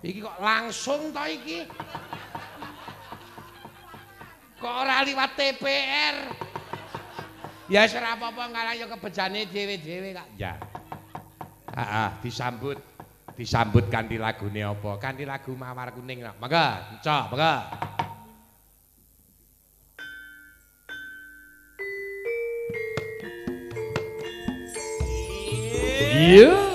Iki kok langsung to iki? Kok ora liwat TPR? Ya wis ora apa-apa ngalah ya kebejane dhewe-dhewe kak. Ya. Heeh, disambut. Disambut kanthi lagune apa? Kanthi lagu Mawar Kuning. Mangga, cok, mangga. Iya.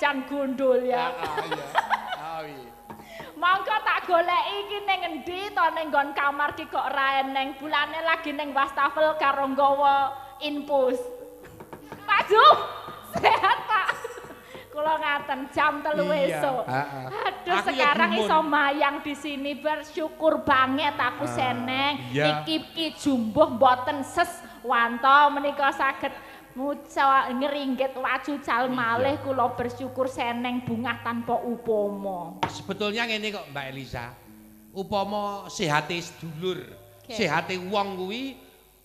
Jan gundul ya. Oh iya. Monggo tak goleki iki ning endi to ning nggon kamar ki kok ora eneng. Bulane lagi ning wastafel karo nggawa infus. Pak Jum, sehat Pak. kula ngaten jam telu esuk. Aduh sekarang iso mayang di sini bersyukur banget aku seneng. Iki iki jumbuh mboten ses wanto menika saged muca ngeringgit waju cal malih kula bersyukur seneng bungah tanpa upama. Sebetulnya ngene kok Mbak Elisa. Upama sehate sedulur, sehate wong kuwi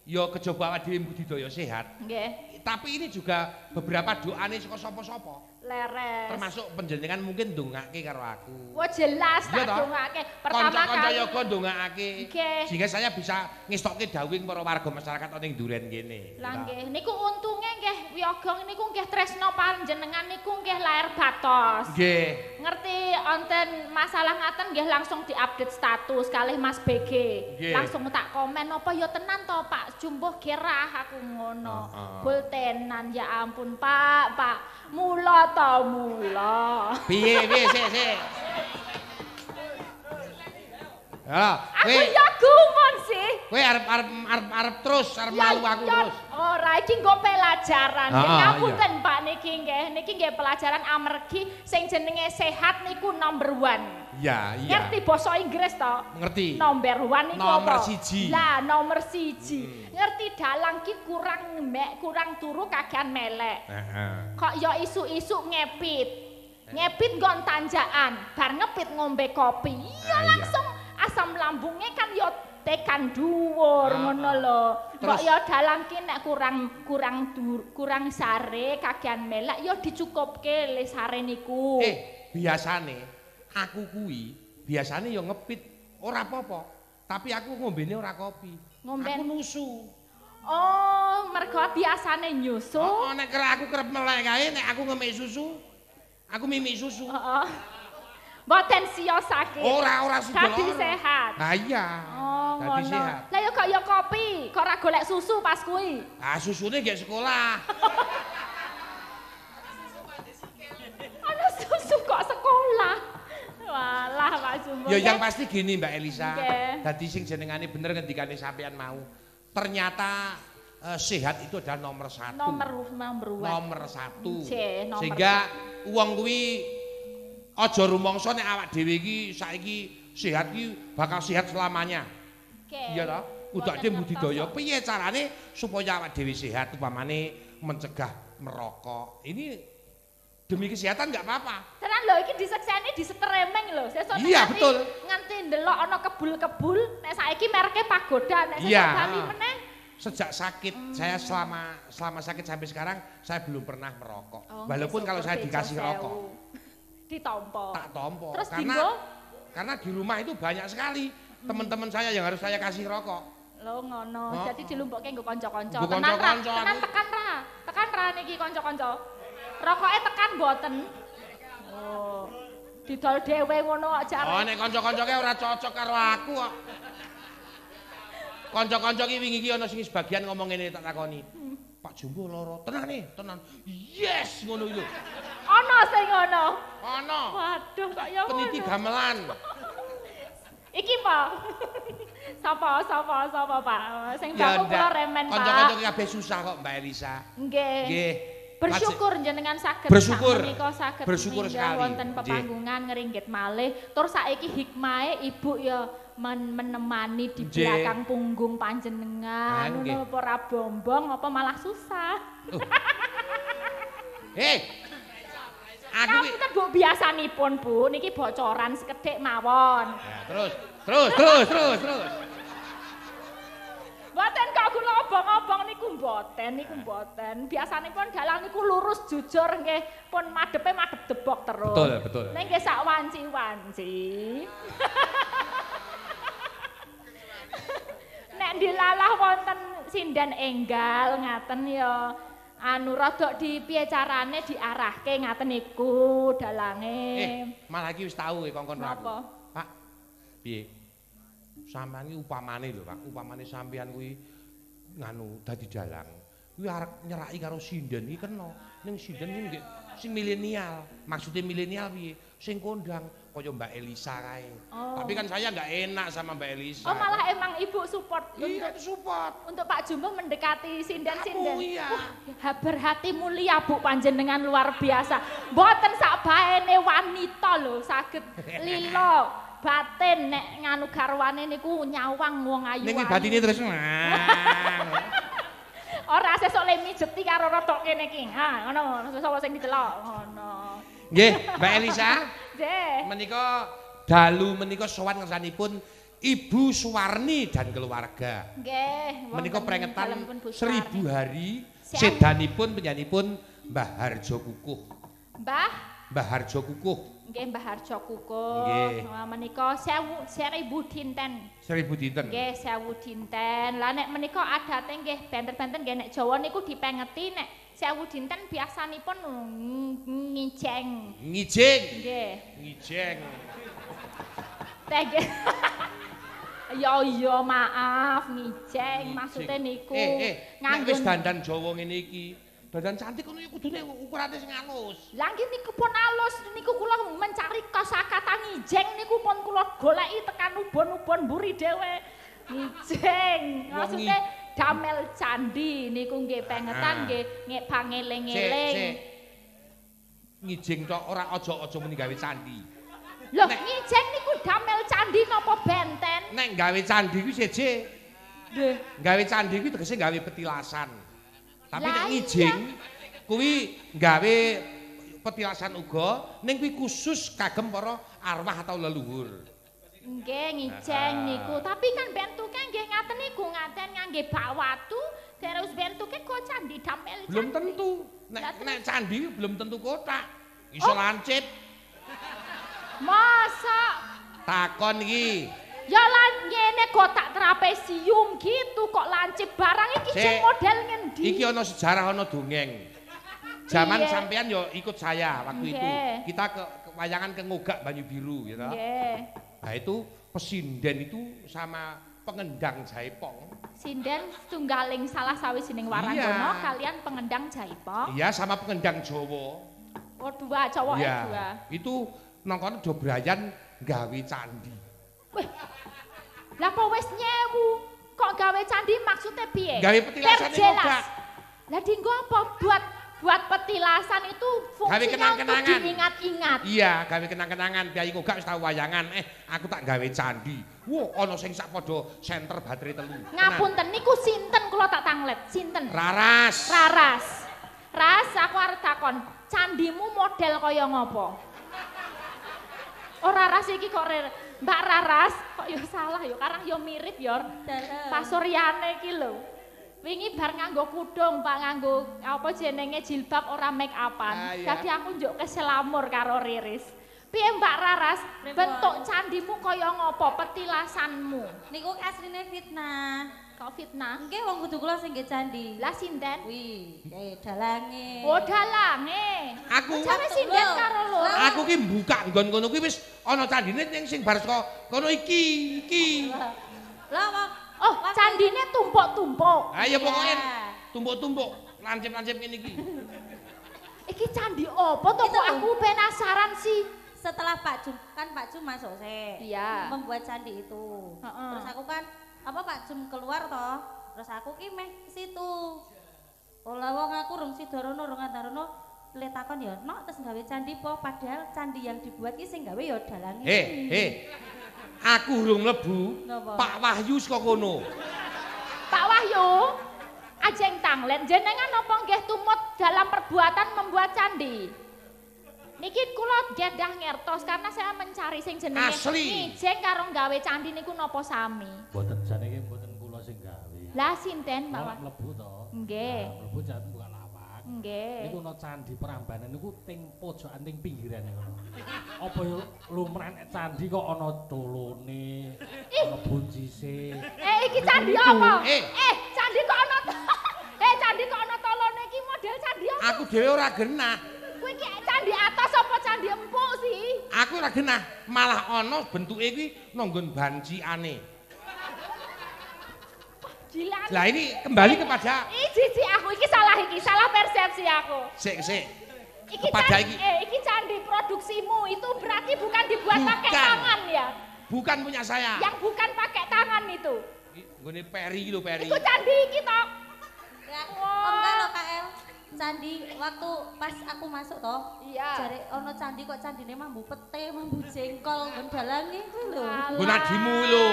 ya kejaba dhewe budidaya sehat. Nggih. Tapi ini juga beberapa doane saka sapa-sapa. Leres. Termasuk panjenengan mungkin ndongake karo aku. Wah jelas tak ndongake. Pertama kali kanca yoga ndongake. Sehingga saya bisa ngestokke dawing para warga masyarakat ning duren kene. Lah nggih, niku untunge nggih yoga niku nggih tresno panjenengan niku nggih lair batos. Nggih. Ngerti wonten masalah ngaten nggih langsung diupdate status kalih Mas BG. Langsung tak komen apa ya tenan to Pak Jumbuh gerah aku ngono. Bultenan ya ampun Pak, Pak. Mula ta mula. Piye piye sik sik. Ya, Aku ya gumun sih. Kowe arep arep arep arep terus arep malu aku terus. Ora iki nggo pelajaran. Ah, ah, Ngapunten Pak niki nggih. Niki nggih pelajaran amergi sing jenenge sehat niku number one. Iya, iya. Ngerti basa Inggris to? Ngerti. Number one niku Nomor apa? siji. Lah, nomor siji. Ngerti dalang ki kurang mek, kurang turu kagian melek. Heeh. Kok ya isu-isu ngepit. Ngepit nggon tanjakan, bar ngepit ngombe kopi. Iya Ah, iya. langsung asam lambungnya kan ya tekan dhuwur Ah, ngono ah. lho. Kok ya dalang ki nek kurang kurang dur, kurang sare kagian melek ya dicukupke le sare niku. Eh, biasane aku kuwi biasane ya ngepit ora apa-apa. Tapi aku ngombene ora kopi. Ngomben- Aku nusu. Oh, mergo biasane nyusu. Oh, nek kerep aku kerep melek kae nek aku ngemek susu. Aku mimik susu. Heeh. Mboten sia sakit. Ora ora sida. Dadi sehat. Ah iya. Oh, ngono. sehat. Lah ya kok ya kopi, kok ora golek susu pas kuwi. Ah susune gek sekolah. Ana susu kok sekolah. Walah Pak Jumbo. Ya yang pasti gini Mbak Elisa. Dadi sing jenengane bener ngendikane sampean mau. Ternyata eh, sehat itu adalah nomor satu. nomor nomor nomor satu. Nomor Sehingga uang kuwi aja rumangsa nek awak dhewe iki saiki sehat iki bakal sehat selamanya. Nggih. Iya? Udake Mboten budidaya piye carane supaya awak dhewe sehat upamane mencegah merokok. Ini demi kesehatan nggak apa-apa. Tenan lho iki disekseni disetremeng lho. Sesuk Iya, nganti- betul. Nganti ndelok ana kebul-kebul, nek saiki mereke pagoda, nek sesuk Iya. bali meneh Sejak sakit saya selama selama sakit sampai sekarang saya belum pernah merokok. Oh, Walaupun kalau saya dikasih rokok sewu. Ditompo. tak tompo Terus karena dinggo? karena di rumah itu banyak sekali teman-teman saya yang harus saya kasih rokok. Lho ngono. Oh. Jadi dilumpukke nggo kanca-kanca. Nggo Tenan ra, kanca-kanca tenan aku. tekan ra. Tekan ra niki kanca-kanca. Rokoke tekan mboten. Oh. Didol dhewe ngono kok jare. Oh nek kanca-kancake ora cocok karo aku kok. Kanca-kanca ki wingi ki ana sing sebagian ngomong ngene tak takoni. Pak Jumbo loro. Tenan nih, tenan. Yes ngono iki lho. Ana sing ngono. Ana. Waduh kok ya Peniti gamelan. Iki Pak. Sapa sapa sapa Pak? Sing Ya baku kula ndak. remen Kanca-kanca Pak. ki kabeh susah kok Mbak Elisa. Nggih. Nggih. Bersyukur jenengan saged Bersyukur. menika saged Bersyukur sekali. wonten pepanggungan ngeringgit malih. Tur saiki hikmahe Ibu ya men- menemani di Nggih. belakang punggung panjenengan. Ah. Ngono apa ora bombong apa malah susah. Hei. Aku Kamu ki kan Bu biasanipun Bu niki bocoran sekedhik mawon. Ya, terus, terus, terus, terus, terus. Mboten kok kula obong-obong niku mboten niku mboten. Biasanipun dalang niku lurus jujur nggih pun madepe madep debok terus. Betul, betul. Ning nggih sak wanci-wanci. Nek dilalah wonten sinden enggal ngaten ya anu rada di piye carane diarahke ngaten niku dalange. Eh, malah iki wis tau e kongkon aku. Napa? Pak. Piye? Sampeyan iki upamane lho, Pak. Upamane sampeyan kuwi nganu dadi dalang. Kuwi arep nyeraki karo sinden iki kena. Ning sinden iki sing milenial. Maksudnya milenial piye? Sing kondang kaya Mbak Elisa kae. Oh. Tapi kan saya nggak enak sama Mbak Elisa. Oh malah emang ibu support iya untuk support. untuk Pak Jumbo mendekati sinden-sinden. Aku, iya. Wah, berhati mulia Bu panjenengan luar biasa. Mboten sak baene wanita lho saged lilo batin nek nganu garwane niku nyawang wong ayu. Ning batine terus. Ora sesuk le mijeti karo rodok kene iki. Ha, ngono, sapa sing didelok. Ngono. Nggih, Mbak Elisa. Nggih. menika dalu menika sowan ngersanipun Ibu Suwarni dan keluarga. Nggih. Menika peringatan seribu hari sedanipun penyanipun Mbah Harjo Kukuh. Mbah Mbah Harjo Kukuh Nggih Mbah Harjo Kukuh. Nggih. Menika sewu seribu dinten. seribu dinten. Nggih sewu dinten. Lah nek menika adate nggih benten-benten nggih nek Jawa niku dipengeti nek sewu dinten biasanipun ng- ngijeng. Ngijeng. Nggih. Ngijeng. Teh nggih. Ya iya maaf ngijeng maksudnya niku Eh, eh, nek nganggo wis dandan Jawa ngene iki, dadan cantik kono ya kudune ukurane sing alus. Lah nggih niku pun alus niku kula mencari kosakata ngijeng niku pun kula goleki tekan ubon-ubon mburi dhewe. Ngijeng. Maksudnya damel candi niku nggih pengetan nggih nggih pangeling-eling. Ngijeng tok ora aja-aja muni gawe candi. Loh, ngijeng niku damel candi napa benten? Nek gawe candi kuwi seje. Nggih. Gawe candi kuwi tegese gawe petilasan. Tapi nek ngijeng kuwi gawe petilasan uga ning kuwi khusus kagem para arwah atau leluhur. Nggih, ngijeng niku. Tapi kan bentuke nggih ngaten niku, ngaten ngangge bak watu, terus bentuke kok candi candi. Belum tentu. Nek nek candi belum tentu kotak. Iso lancip. Masa Takon iki. Ya lan ngene kotak trapesium gitu kok lancip barang iki jeng model ngendi? Iki ana sejarah ana dongeng. Zaman sampean yo ikut saya waktu itu. Nggih. Kita ke, ke wayangan ke Ngogak Banyu Biru gitu. Nggih. Nah itu pesinden itu sama pengendang Jaipong. Sinden tunggaling salah sawijining waranggana Iya. kalian pengendang Jaipong. Iya sama pengendang Jawa. Oh dua cowok Iya. dua. Itu nongkono do brayan gawe candi. Wih. Lah kok wis nyewu? Kok gawe candi maksudnya piye? Gawe petilasan. Ngogak. Lah dinggo apa buat buat petilasan itu fungsinya untuk kenang-kenangan. diingat-ingat. Iya, gawe kenang-kenangan. Kyai Ngogak wis tau wayangan. Eh, aku tak gawe candi. Wah, ana sing sak padha senter baterai telu. Ngapunten niku sinten kula tak tanglet? Sinten? Raras. Raras. Ras, aku arep takon, candimu model kaya ngopo? Oh Raras iki kok re- Mbak Raras, kok ya salah ya, karang ya mirip ya. Pasuryane iki lho. Wingi bar nganggo kudung, Pak nganggo apa jenenge jilbab ora make upan. Ah, iya. Dadi aku njuk keselamur karo Riris. Piye Mbak Raras, Pripun? bentuk candimu kaya ngopo petilasanmu? Niku asline fitnah. Kok fitnah? Nggih wong kudu kula sing nggih candi. Lah sinden? Wih, kayak dalange. Oh dalange. Aku Jare sinden Lho. karo lho. aku ki mbukak nggon kono kuwi wis ana candine ning sing bar saka kono iki, iki. Lah wong Oh, candine tumpuk-tumpuk. Ha ya pokoke tumpuk-tumpuk, lancip-lancip ngene iki. Iki candi opo to kok aku penasaran sih. setelah Pak Jum kan Pak Jum masuk saya. Iya. Membuat candi itu. Terus aku kan apa Pak Jum keluar toh. Terus aku ki meh ke situ. Olah wong aku rung sidarono rung antarono le takon ya, "Nok terus gawe candi po?" Padahal candi yang dibuat ki sing gawe ya dalange. He, he. Aku urung mlebu. Napa? Pak Wahyu saka kono. Pak Wahyu, ajeng tanglet jenengan apa nggih tumut dalam perbuatan membuat candi? Niki kula gendah ngertos karena saya mencari sing jenenge Asli. ngijeng karo gawe candi niku napa sami. Mboten jane iki mboten kula sing gawe. Lah sinten Pak Wahyu? mlebu to. Nggih. Mlebu jan buka lawak. Nggih. Niku ana candi Prambanan niku ting pojokan ting pinggiran ngono. Apa yo nek candi kok ana dolone, ana buncise. Eh iki candi apa? Eh. eh candi kok ana Eh candi kok ana tolone iki model candi apa? Aku dhewe ora genah. Kuwi iki candi atas apa candi empuk sih? Aku ora genah, malah ana bentuke kuwi nanggon banciane. Lah ini kembali kepada Ih jijik aku iki salah iki, salah persepsi aku. sik sik. Iki Kepada candi, iki. eh iki candi produksimu itu berarti bukan dibuat pakai Bukan. tangan ya? Bukan punya saya. Yang bukan pakai tangan itu. Nggone Peri lho Peri. Iku candi iki toh. Ya, Wah. enggak loh KL. Candi waktu pas aku masuk toh. Iya. Jare ono candi kok candine mambu pete, mambu jengkol, nggon dalange kuwi lho. Alah. Nggon adimu lho.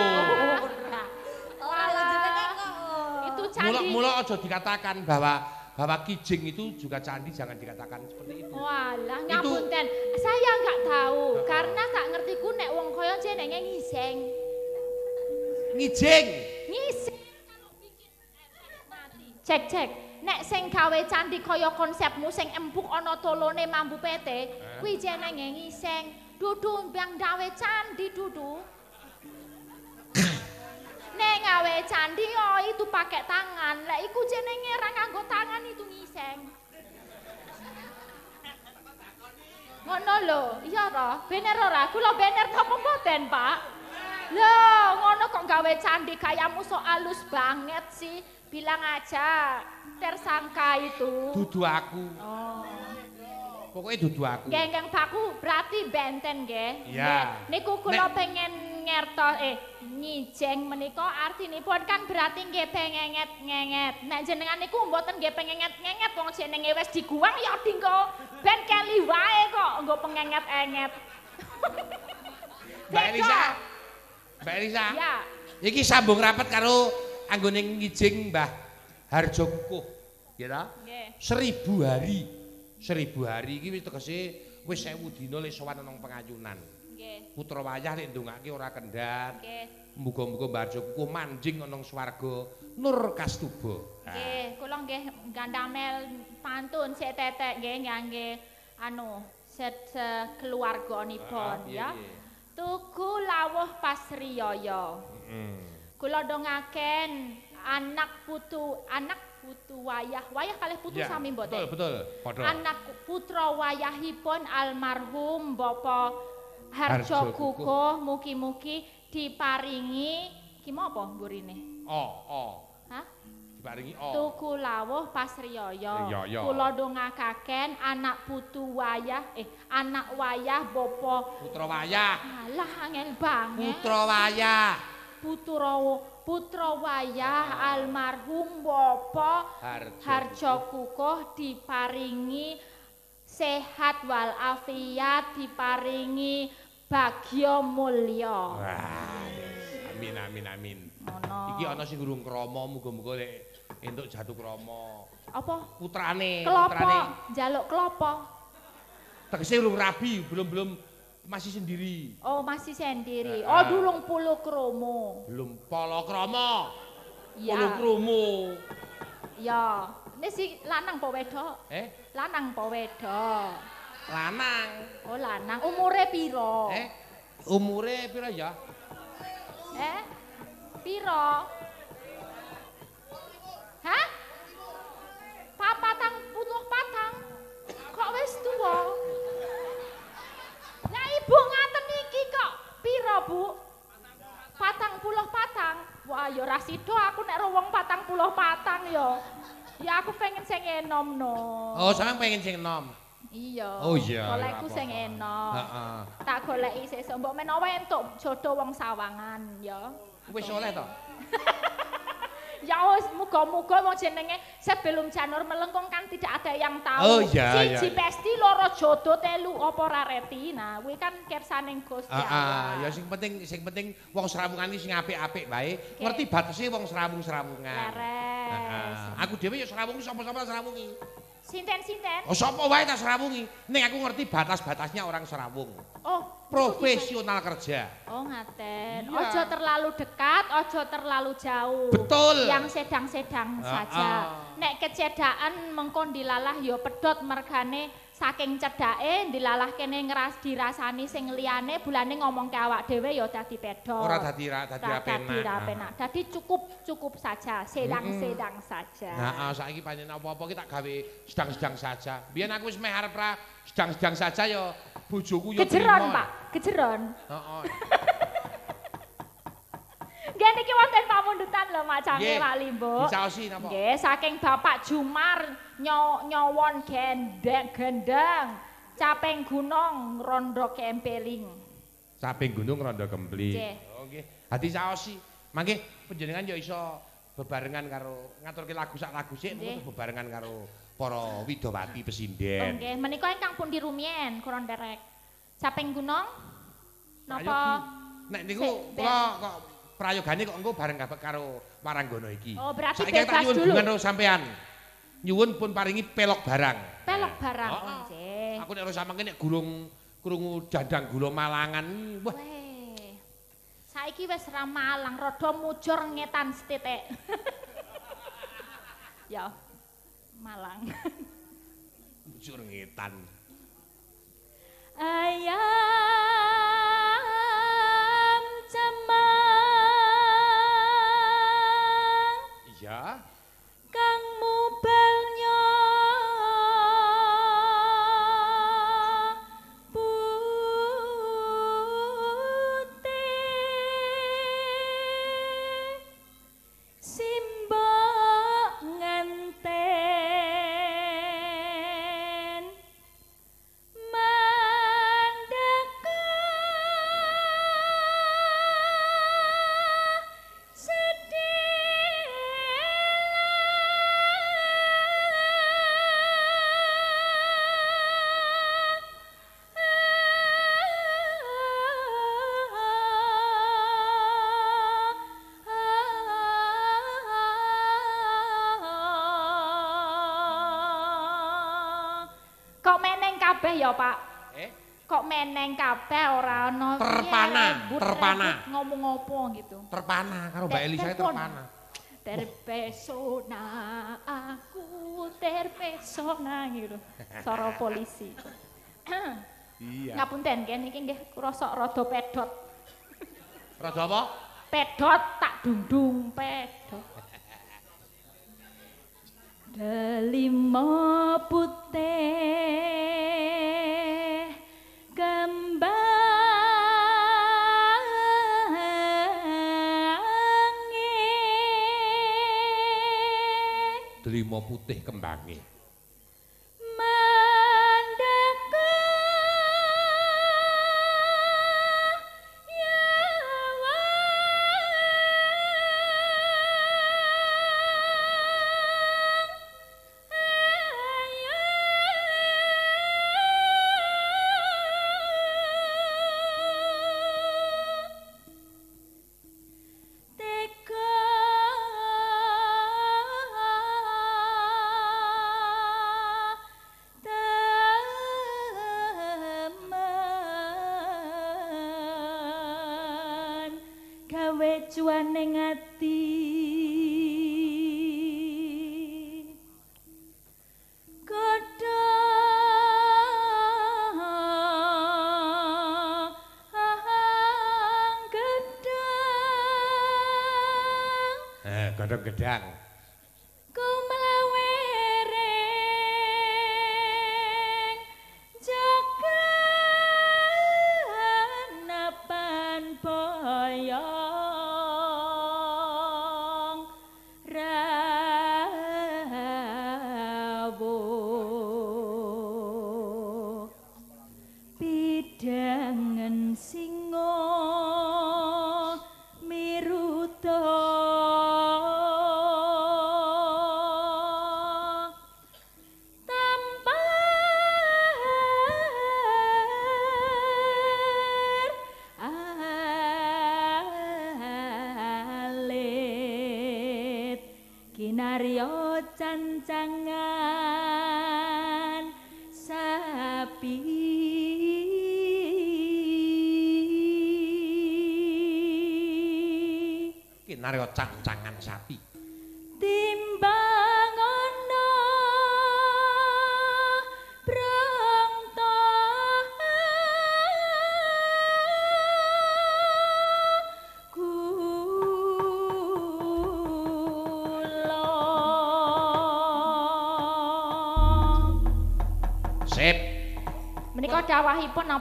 Itu candi. Mula-mula aja dikatakan bahwa bahwa kijing itu juga candi jangan dikatakan seperti itu. Walah, ngapunten. Saya nggak tahu karena tak ngerti ku nek wong kaya jenenge ngiseng. Ngijing. Ngiseng. Cek cek. Nek sing gawe candi kaya konsepmu sing empuk ana tolone mambu pete, kuwi jenenge ngiseng. Dudu mbang gawe candi dudu. Nek gawe candi oh itu pakai tangan. Lah iku jenenge ra nganggo tangan itu ngiseng. Ngono lho, iya toh? Bener ora? Kula bener napa mboten, Pak? Lho, ngono kok gawe candi kayamu so alus banget sih. Bilang aja tersangka itu. Dudu aku. Oh. Pokoknya dudu aku. Nggih Baku berarti benten nggih. Iya. Niku kula pengen ngertos eh nyijeng menika artinipun kan berarti nggih pengenget ngenget. Nek jenengan niku mboten nggih pengenget ngenget wong jenenge wis diguwang ya dinggo ben keli wae kok nggo pengenget enget. Mbak Elisa. Mbak Elisa. Ya. Iki sambung rapat karo anggone ngijing Mbah Harjo Kukuh. Ya ta? Nggih. Seribu hari. Seribu hari iki wis tegese wis 1000 dina le sowan nang pengayunan. Nggih. Putra wayah nek ndongake ora kendhat. Nggih. Muga-muga Kukuh manjing ana swarga Nur Kastuba. Nggih, kula nggih gandamel pantun sik tetek nggih ngangge anu set keluarganipun ya. Tuku lawuh pasriyaya. Kula dongaken anak putu anak putu wayah. Wayah kalih putu sami mboten? Betul, betul. Padha. Anak putra wayahipun almarhum Bapak Harjo Kukuh mugi-mugi diparingi ki apa mburine? Oh, oh. Hah? Diparingi oh. Tuku lawuh pasriyaya. Riyaya. Kula dongakaken anak putu wayah eh anak wayah Bapak Putra wayah. Alah angel banget. Putra wayah. Putra putra wayah almarhum Bapak Harjo. Harjo Kukuh diparingi sehat walafiat diparingi bagya mulya. Amin amin amin. Ngono. Iki ana sing urung krama, muga-muga lek entuk jatuh krama. Apa? Putrane, putrane Klopo, jaluk klopo. tegese urung rabi, belum-belum masih sendiri. Oh, masih sendiri. Eh, Oh, eh. durung puluh kromo. Belum palakrama. Ya. Puluh kromo. Ya. Ini si lanang apa wedok? Eh, Lanang apa wedok? lanang. Oh, lanang. Umure piro? Eh, umure pira ya? Eh? Piro? Hah? Papatang puluh patang? Kok wis tuwa? Lah ibu ngaten iki kok piro, Bu? Patang puluh patang. Wah, ya ora sida aku nek wong patang puluh patang ya. Ya aku pengen sing enom no. Oh, sampean pengen sing enom. Iya. Oh, iya, Golekku ora sing enom. Heeh. Tak goleki sesuk mbok menawa entuk jodoh wong sawangan ya. Wis oleh to? Ya wis muga-muga wong jenenge sebelum Janur melengkung kan tidak ada yang tahu. Oh, iya, Siji iya. pesti loro jodoh telu apa ora reti. Nah, kuwi kan kersaning Gusti Heeh, Allah. ya sing penting sing penting wong seramungan iki sing apik-apik bae. Ngerti batese wong seramung-seramungan. Heeh. Aku dhewe ya serawungi sapa-sapa serawungi. Sinten-sinten? Oh sapa wae tak serawungi. Ning aku ngerti batas-batasnya orang serawung. Oh, Profesional kerja. Oh, ngaten. Iya. Ojo terlalu dekat, ojo terlalu jauh. Betul. Yang sedang-sedang saja. ah. Nek kecedaan mengkon dilalah ya pedot mergane saking cedake dilalah kene ngeras dirasani sing liyane bulane ngomong ke awak dhewe ya dadi pedot. Ora dadi ra dadi Ra- apenak. dadi penak. Cukup cukup saja, sedang-sedang saja. Nah, ah, saiki pancen apa-apa ki tak gawe sedang-sedang saja. Biyen aku wis meh arep ra sedang-sedang saja ya bojoku ya Kejeron. Pak. Kejeron. Heeh. Nggih niki wonten pamundutan lho macame Nggih. Pak Limbo. Dicaosi napa? Nggih, saking Bapak Jumar nyo, nyowon gendeng gendang capeng gunung rondo kempeling. Saping gunung rondo kempli. Nggih. Oh nggih. Hati saosi. Mangke panjenengan ya iso bebarengan karo ngaturke lagu sak lagu sik terus bebarengan karo para widowati Oh, pesinden. nggih, menika ingkang pundi rumien kurang derek. Capeng gunung napa. Nek niku kula kok prayogane kok engko bareng karo Maranggono iki. Oh, berarti Saiki tak bebas nyuwun dulu. bungan karo sampean. Nyuwun pun paringi pelok barang. pelok barang Oh, oh. Aku nek ora sampeyan nek gurung krungu dandang gula Malangan wah Weh. Saiki wis ra malang rada mujur ngetan setitik. ya. Malang. mujur ngetan. Ayam Yeah? Kabeh ora ana Terpana, terpana. ngomong apa gitu. Terpana karo Mbak Elisa terpana. Terpesona aku terpesona gitu. Soro polisi. Iya. Ngapunten kan iki nggih krasa rada pedot. Rada apa? Pedot tak dundung pedot. Delima putih Delima putih kembange.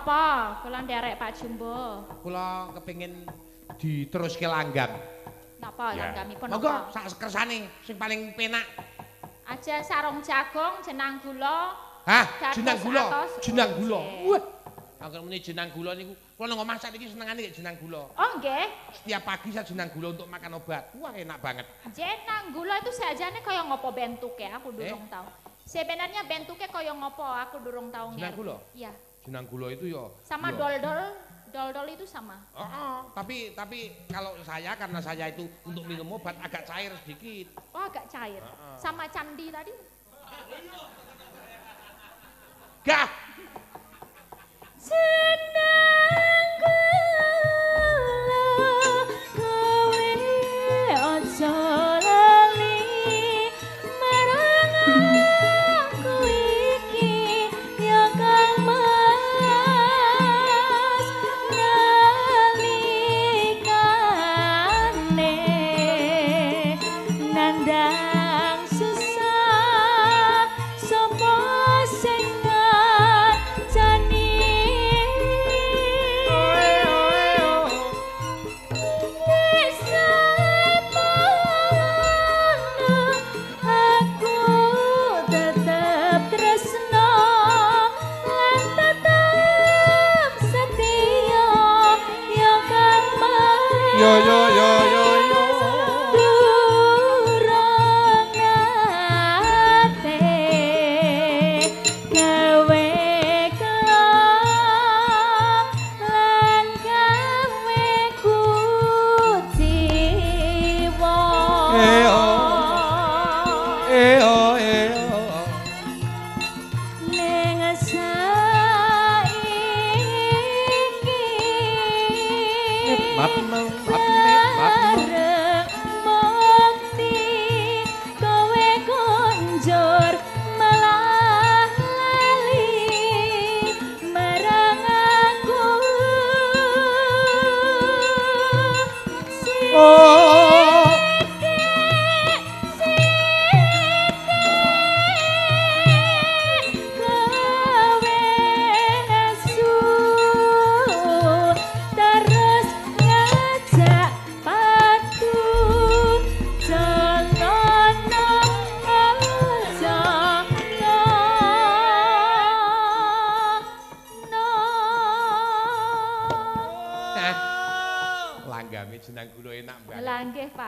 Apa kula nderek Pak Jumbo Kula kepengin diteruske langgam. napa langgamipun Monggo apa sak kersane sing paling penak. aja sarung jagung jenang gula Hah, jenang gula. Jenang gula. Wah. Angger muni jenang gula niku kula nang omah sakniki senengane nggih jenang gula. oh nggih Setiap pagi saya jenang gula untuk makan obat. Wah, enak banget. jenang gula itu sajane kaya ngopo bentuke aku Eh? durung tahu sebenarnya bentuke kaya ngopo aku durung tahu Jenang ngerti. gula? iya Jenang gula itu ya sama dol-dol dol-dol itu sama. Oh, oh, tapi tapi kalau saya karena saya itu untuk minum obat agak cair sedikit. oh agak cair. Heeh. sama candi tadi? Gah, jenang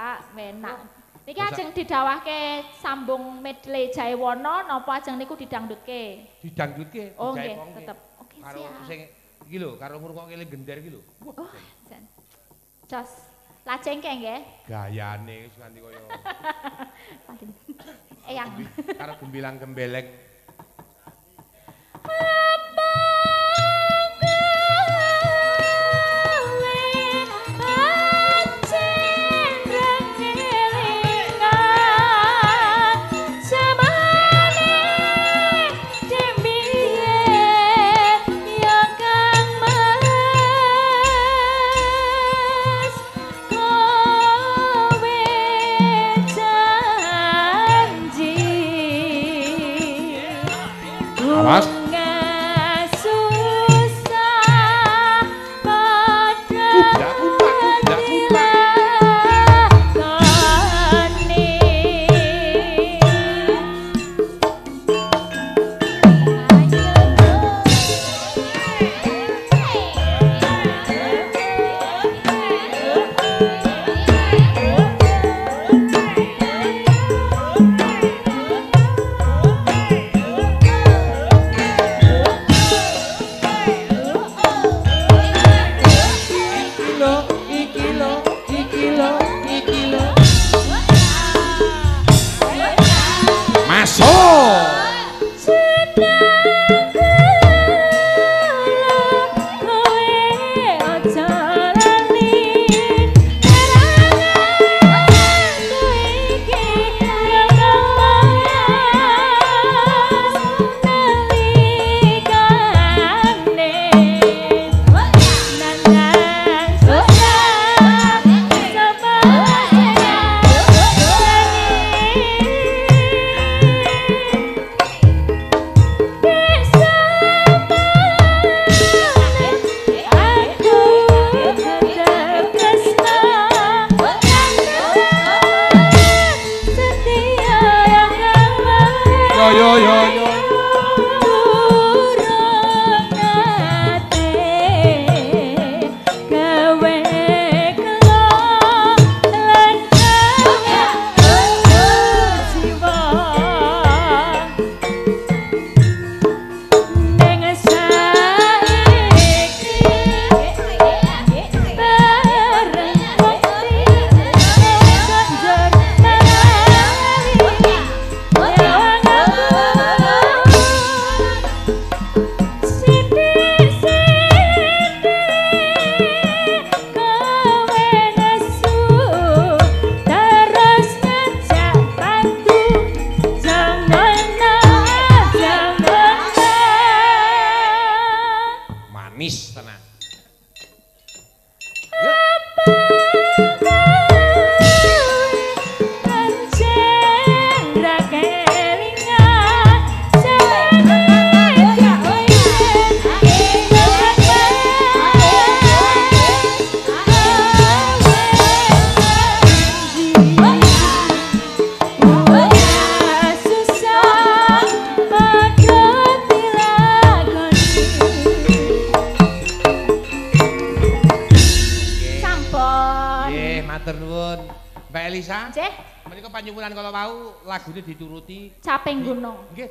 Pak, enak. Niki ajeng didawahke sambung medley Jaewono napa ajeng niku didangdutke? Didangdutke, Oh nggih, tetep. Oke, Karo siap. sing iki lho, karo ngrungokke legender iki lho. Wah, Oh, jan. Jos. Lajengke nggih. gayane wis nganti kaya Paling. Eyang. karo gembilang gembeleng.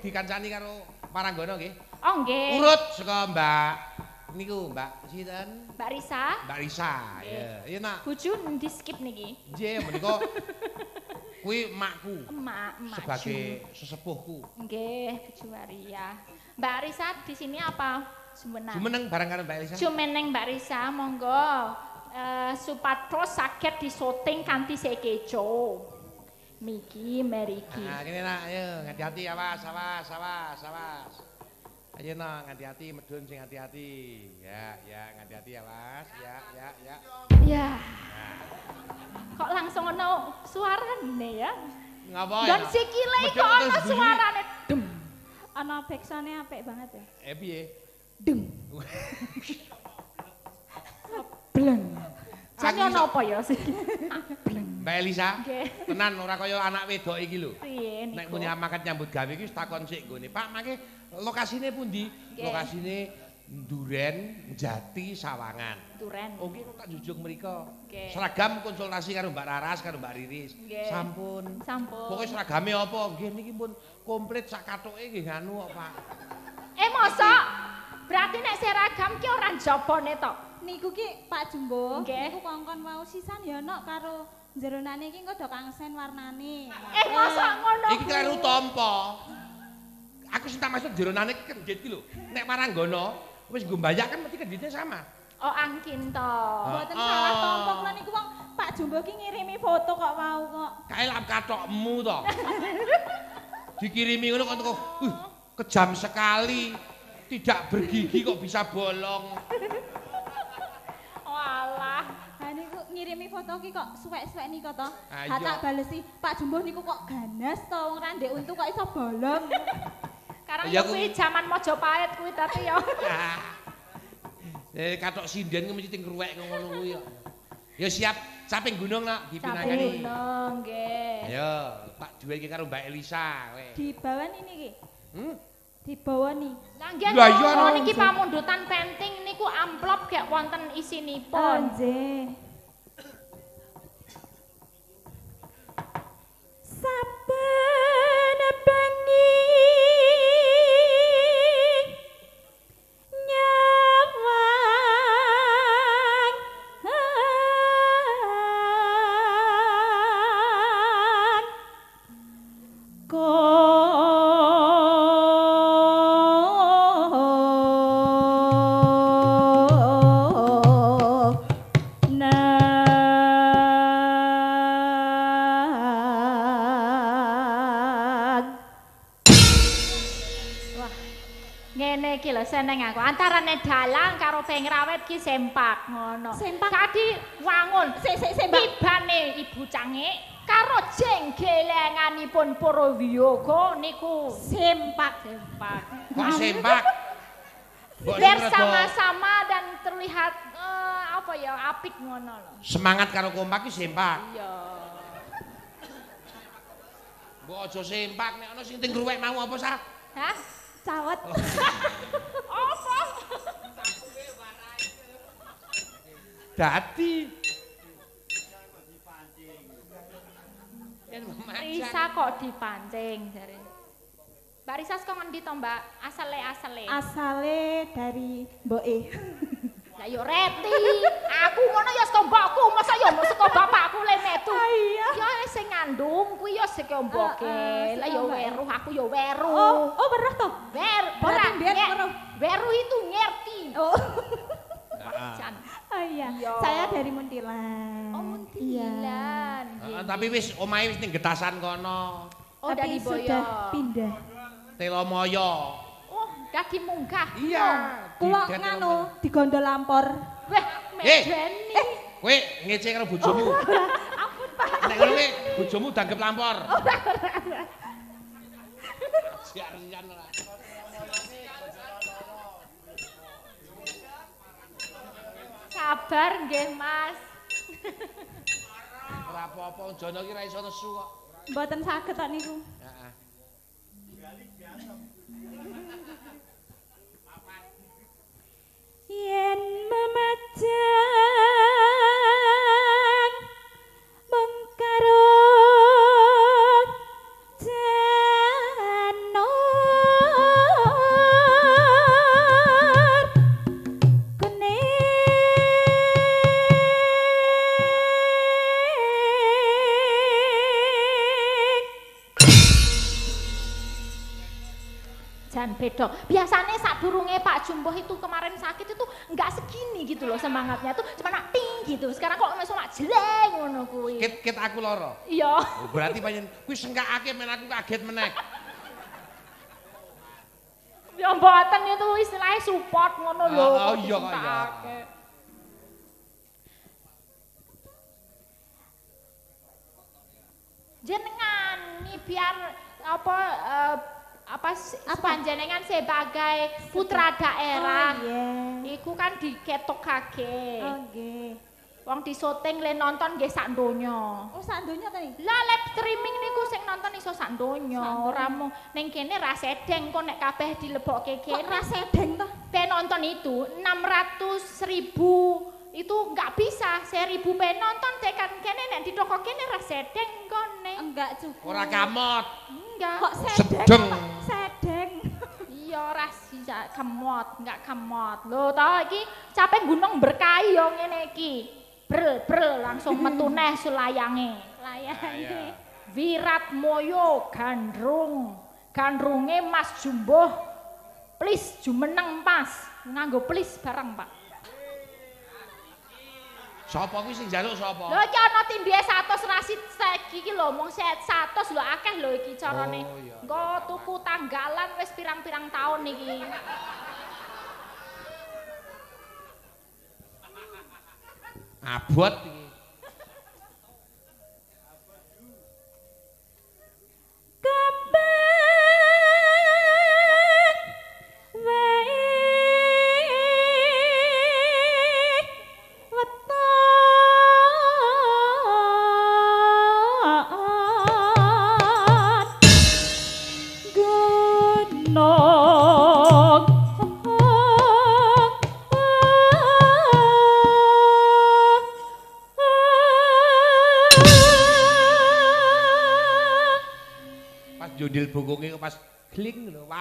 dikancani karo Paranggono nggih. Oh nggih. Urut saka Mbak niku Mbak sinten? Mbak Risa, Mbak Risa. Ya, iya nak. bojo di skip niki. Nggih, menika kuwi makku Emak, emak. sebagai sesepuhku. Nggih, bojo Maria. Mbak Risa di sini apa? Sumenang. Jumeneng bareng karo Mbak Elisa. Jumeneng Mbak Risa, monggo. Eh supados saged disoting kanthi sekejo. Miki meriki. Nah, kene nak, ayo hati-hati awas, awas, awas, awas. Ayo nak, hati-hati medun sing hati-hati. Ya, ya, hati-hati awas. Ya, ya, ya. Ya. Kok langsung ono suarane ya? Ngapa ya? Dan sikile kok ono suarane. Dem. Ana backsone apik banget ya. Eh piye? Dem. Bleng. Jane ono apa ya sih? Mbak Elisa, tenan ora kaya anak wedok iki lho. Piye Nek punya makan nyambut gawe iki wis takon sik nggone. Pak, mangke lokasine pundi? Lokasine Duren, Jati, Sawangan. Duren. Oke kok tak jujug mriko. Oke. Seragam konsultasi karo Mbak Raras karo Mbak Riris. Nggih. Sampun. Sampun. Pokoke seragame apa? Nggih niki pun komplit sak kathuke nggih nganu kok, Pak. Eh mosok berarti nek seragam ki ora njabone to. Niku ki Pak Jumbo, niku kongkon mau sisan ya nok karo jeronane iki engko do kangsen warnane. Eh mosok ngono. Iki kleru tampa. Aku sing tak maksud jeronane kendit ki lho. Nek maranggono wis nggo mbayak kan mesti kenditnya sama. Oh angkin to. Mboten Ah, salah ah. tompo kula niku wong Pak Jumbo ki ngirimi foto kok mau kok. Kae lap katokmu to. Dikirimi ngono kok teko, "Uh, kejam sekali. Tidak bergigi kok bisa bolong." Ngirimi foto ki kok suwek-suwek niku to. Ah, Ha tak balesi, Pak Jumbo niku kok ganas to wong ra ndek untu kok iso bolong. Karang Ya, kuwi jaman Mojopahit kuwi tapi ya. Eh katok sinden ku mesti ngruwek ngono kuwi kok. Ya siap, caping gunung nak dipinangani. nggih. Ayo, tak duwe iki karo Mbak Elisa kowe. Dibawa ini ki. Hmm? Nih. Lah nggih Lah, iya, ngono no. niki pamundutan penting niku amplop gak wonten isinipun. Nggih. Saben bengi Antarane dalang karo pengrawet ki sempak ngono. Sempak? Tadi wangun Sik sik tibane Ibu Cangik karo jenggelenganipun para wiyoga niku sempak sempak. Kok sempak? Biar sama-sama dan terlihat eh, apa ya apik ngono lho. semangat karo kompak ki sempak. Iya. Mbok aja sempak nek ana sing ngruwek mau apa sah? Hah? cawet. Apa? Dadi. Yen memancing. Risa kok dipancing jare. Mbak Risa kok ngendi to, Mbak? Asale asale. Asale dari Mboke. Lah yo reti. Aku ngono ya saka mbokku, masa mau saka bapakku le metu. Ah, iya. Ya sing ngandung kuwi ya saka mboke. Heeh, Lah saka yo weruh, aku yo weruh. Oh, oh bener toh? Wer, ora, weruh. Weruh itu ngerti. Oh. Oh iya. Iya. Saya dari Muntilan. Oh, muntilan. Heeh, tapi wis omahe wis ning getasan kono. Oh, Tapi dari Boyo. sudah pindah. Telomoyo. Oh, dadi munggah. Iya. Kula nganu di Gondol Lampor. Weh, Eh. medeni. Kowe ngece karo bojomu. Ampun, Pak. Nek ngono kowe bojomu danggep lampor. Siar-siar ora. Sabar nggih, Mas. Ora apa-apa Jono ki ra iso nesu kok. Mboten saged tok niku. Heeh. Memajang. Mengkaro beda. Biasanya saat durungnya Pak Jumbo itu kemarin sakit itu nggak segini gitu loh semangatnya tuh cuma nak ting gitu. Sekarang kok langsung nak jeleng ngono kuwi. Kit kit aku lara. Iya. Oh, berarti panjen kuwi sengkakake men aku kaget meneh. Ya mboten itu istilahnya support ngono lho. Oh, oh, iya, kok, iya. disentakake. Jenengan nih biar apa eh, apa panjenengan sebagai putra daerah. Oh iya. Iku kan diketokake. Oh nggih. Wong di syuting le nonton nggih sak donya. Oh sak donya ta? Lah live streaming niku sing nonton iso sak donya. Ora mung ning kene ra sedeng kok nek kabeh dilebokke Kok kene. ra sedeng toh? Ben penonton itu 600 ribu itu nggak bisa seribu penonton tekan kene nek di toko kene ra sedeng kone Enggak juga. Ora kamot. Enggak. Kok Sedeng. sedeng? Sedeng. iya ora sisa kemot enggak kemot. Lho tau iki capek gunung berkahi yo ngene iki. Brel brel langsung metu neh sulayange. Layange Wirat Moyo Gandrung. Gandrunge Mas Jumboh. Please jumeneng pas nganggo please barang Pak Sapa kuwi sing njaluk sapa? Lho iki ana tindhe 100 rasit segi iki lho mung 100 lho akeh lho iki carane. Oh. Engko tuku tanggalan wis pirang-pirang taun iki. Abot iki.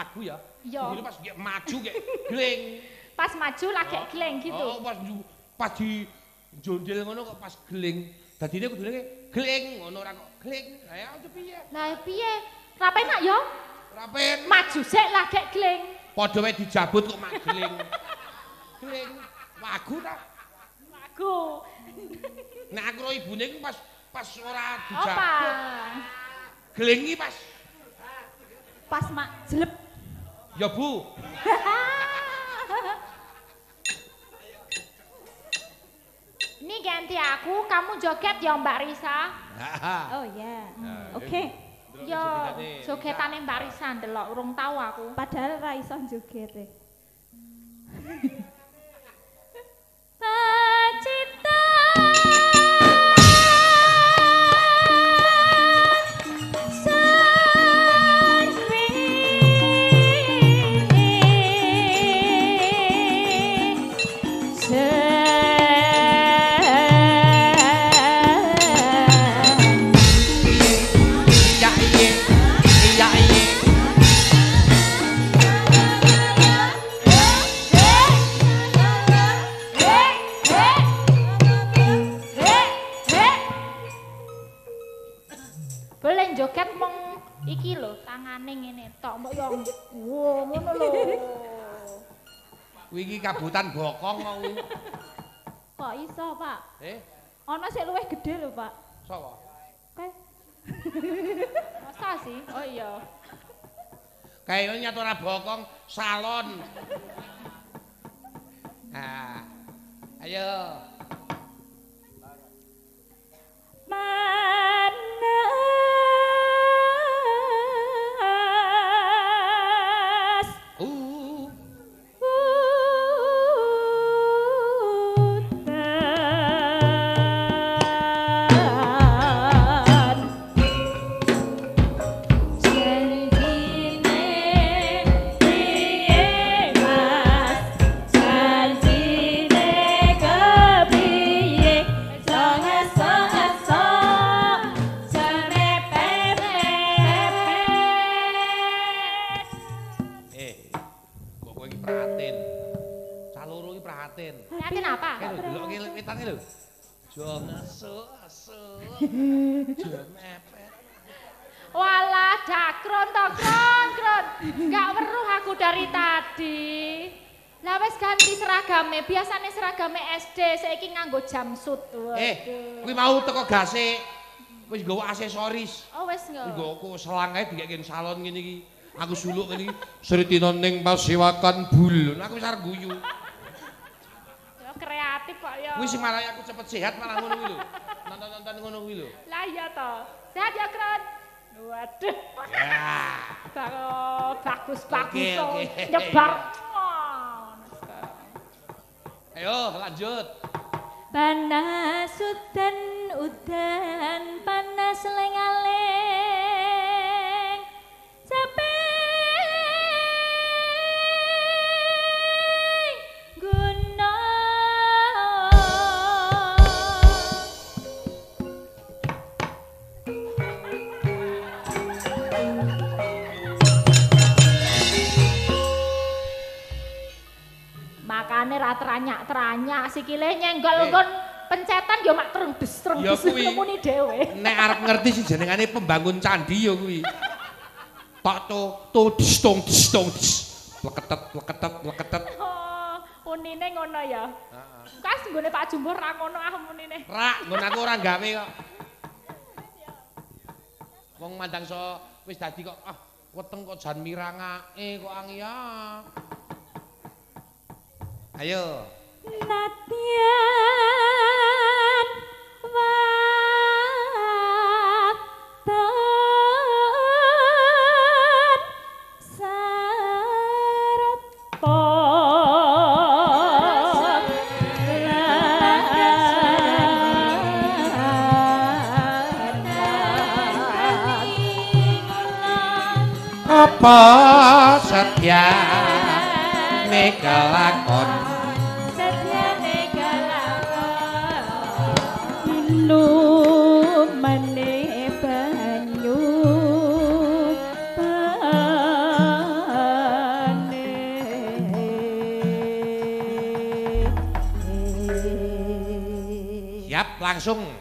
Wagu ya. Iya. Jundil pas nggih maju nggih gling. Pas maju lagi gleng gitu. Oh, pas pas di jundil ngono kok pas gling. Dadine kudune gling ngono ora kok gling. Lah ya aja piye? Lah piye? Ra penak yo? Rapen. Maju sik lagi gleng. Padha wae dijabut kok mak gling. Gling. Wagu ta? Lagu. Nek aku karo ibune pas pas ora Apa? dijabut. Gling iki pas pas mak jelep ya Bu. Ini ganti aku, kamu joget ya Mbak Risa. oh ya Nah, oke Yo, jogetane Mbak Risa ndelok urung tahu aku. padahal ra iso joget e tangane ngene tok mbok yo wo ngono lho. Kuwi iki kabutan bokong kok kuwi. kok iso pak Eh, ana sik luwih gede lho pak sapa? Kae. Masa sih? Oh iya. Kayaknya nyatu ora bokong salon. Ah. Ayo. Gase. Wis nggawa aksesoris. Oh wis Wis enggak. nggawa ku selang ae dikek salon ngene iki. Aku suluk ngene iki. Sritina ning pasiwakan bul. Aku wis arep guyu. Ya kreatif kok. Kuwi sing marai aku cepet sehat malah ngono kuwi lho. Nonton-nonton ngono kuwi lho. Lah iya to. Sehat ya, Kron? Waduh. Ya. Ba- bagus bagus oh. oke. Nyebar. Ayo lanjut. Panas udan udan panas lengaleng. Capek Makane ra tranyak-tranyak sikile nyenggol nggon pencetan ya mak terung des terung des nemuni dhewe. Nek arep ngerti sing jenengane pembangun candi ya kuwi. Tok to to dis tong dis tong dis. Leketet leketet leketet. Oh, unine ngono ya. Kas nggone Pak Jumbo ra ngono ah unine. Rak, nggon aku ora gawe kok. Wong mandang so wis dadi kok ah weteng kok jan mirangake kok angya. Ayo. Nadyan waton sarata Apa setya kelakon Siap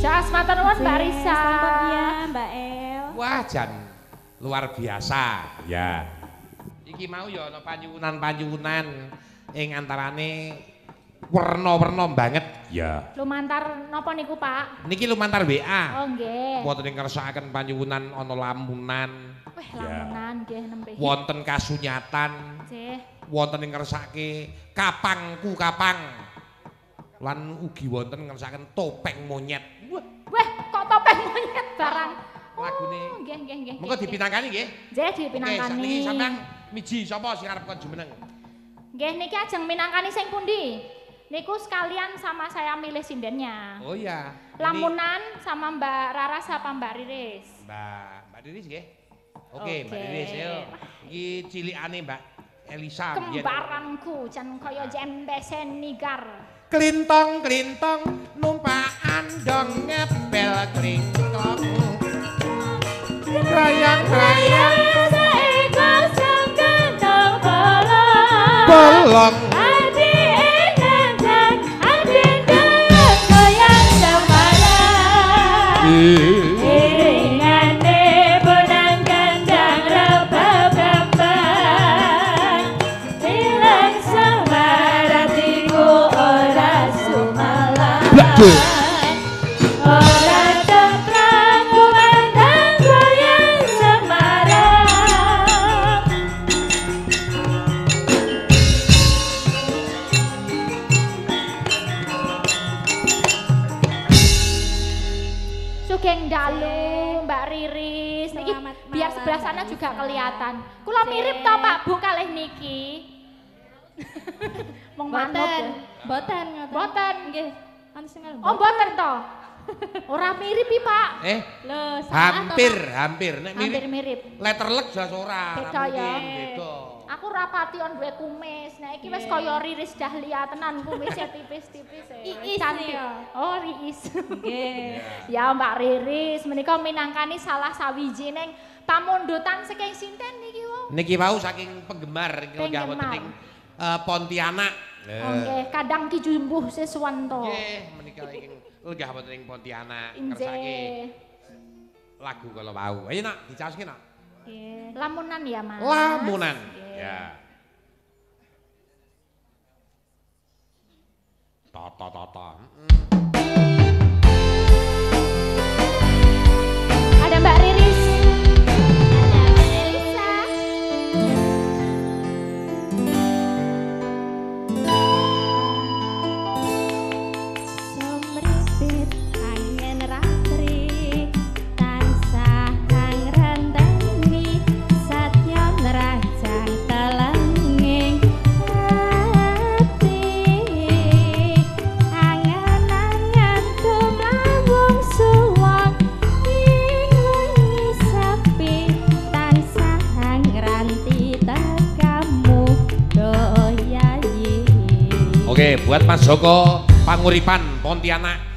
Jas matur nuwun Mbak Risa. Ya, Mbak El. Wah, jan luar biasa. Ya. Iki mau ya ana panyuwunan-panyuwunan ing antarane werna-werna banget. Ya. Lumantar napa niku, Pak? Niki lumantar WA. Oh, nggih. Wonten ing kersakaken panyuwunan ana lamunan. Wah, lamunan nggih nempel. Wonten kasunyatan. Nggih. Wonten ing ngersake kapangku kapang lan ugi wonten ngersakaken topeng monyet wah Weh, kok topeng monyet barang. Lagune. Oh, nggih, nggih, nggih. mengko nggih. dipinangkani nggih Nggih, dipinangkani. sakniki sampean miji sapa sing arep kon jumeneng Nggih, niki ajeng minangkani sing pundi? Niku sekalian sama saya milih sindennya. oh iya Ini Lamunan sama Mbak Rara sama Mbak Riris. Mbak Mbak Diris nggih oke Mbak Oke. Diris yo iki cilikane Mbak Elisa. Kembaranku jan kaya jembesen nigar. klintong klintong numpakan dong ngepel klintong rayang rayang seekor sang gendong bolong. bolong sumalang. Blakde. Ora tentrem kumandang goyang Semarang. Sugeng dalu Mbak Riris niki Selamat biar malam, sebelah sana Mbak juga Lisa. kelihatan. Kula Cek. mirip toh Pak Bu kalih niki. Mong manut. Boten, ya. boten ngoten. Boten. Nggih. Setunggal. Oh mboten toh. Ora mirip pi Pak. eh Lho, hampir to, hampir nek Hampir mirip mirip. letterlek jelas ora Beda ya. beda Aku rapati on duwe kumis. Nah iki wis kaya Riris Dahlia tenan kumisnya tipis-tipis e. Iis Cantik. Oh, Riis. Nggih. ya Mbak Riris, menika minangkani salah sawijining pamundutan saking sinten niki wau. niki wau saking penggemar iki lenggah wonten Penggemar. ing Pontianak Oh, nggih, kadang Ki Jumbuh siswanto. nggih menika ing lenggah wonten ing Pontianak Inje. kersake lagu kala wau ayo nak dicaoske nak Nggih. Lamunan ya, Mas. lamunan ya tata tata Ada Oke, buat Mas Joko Panguripan Pontianak.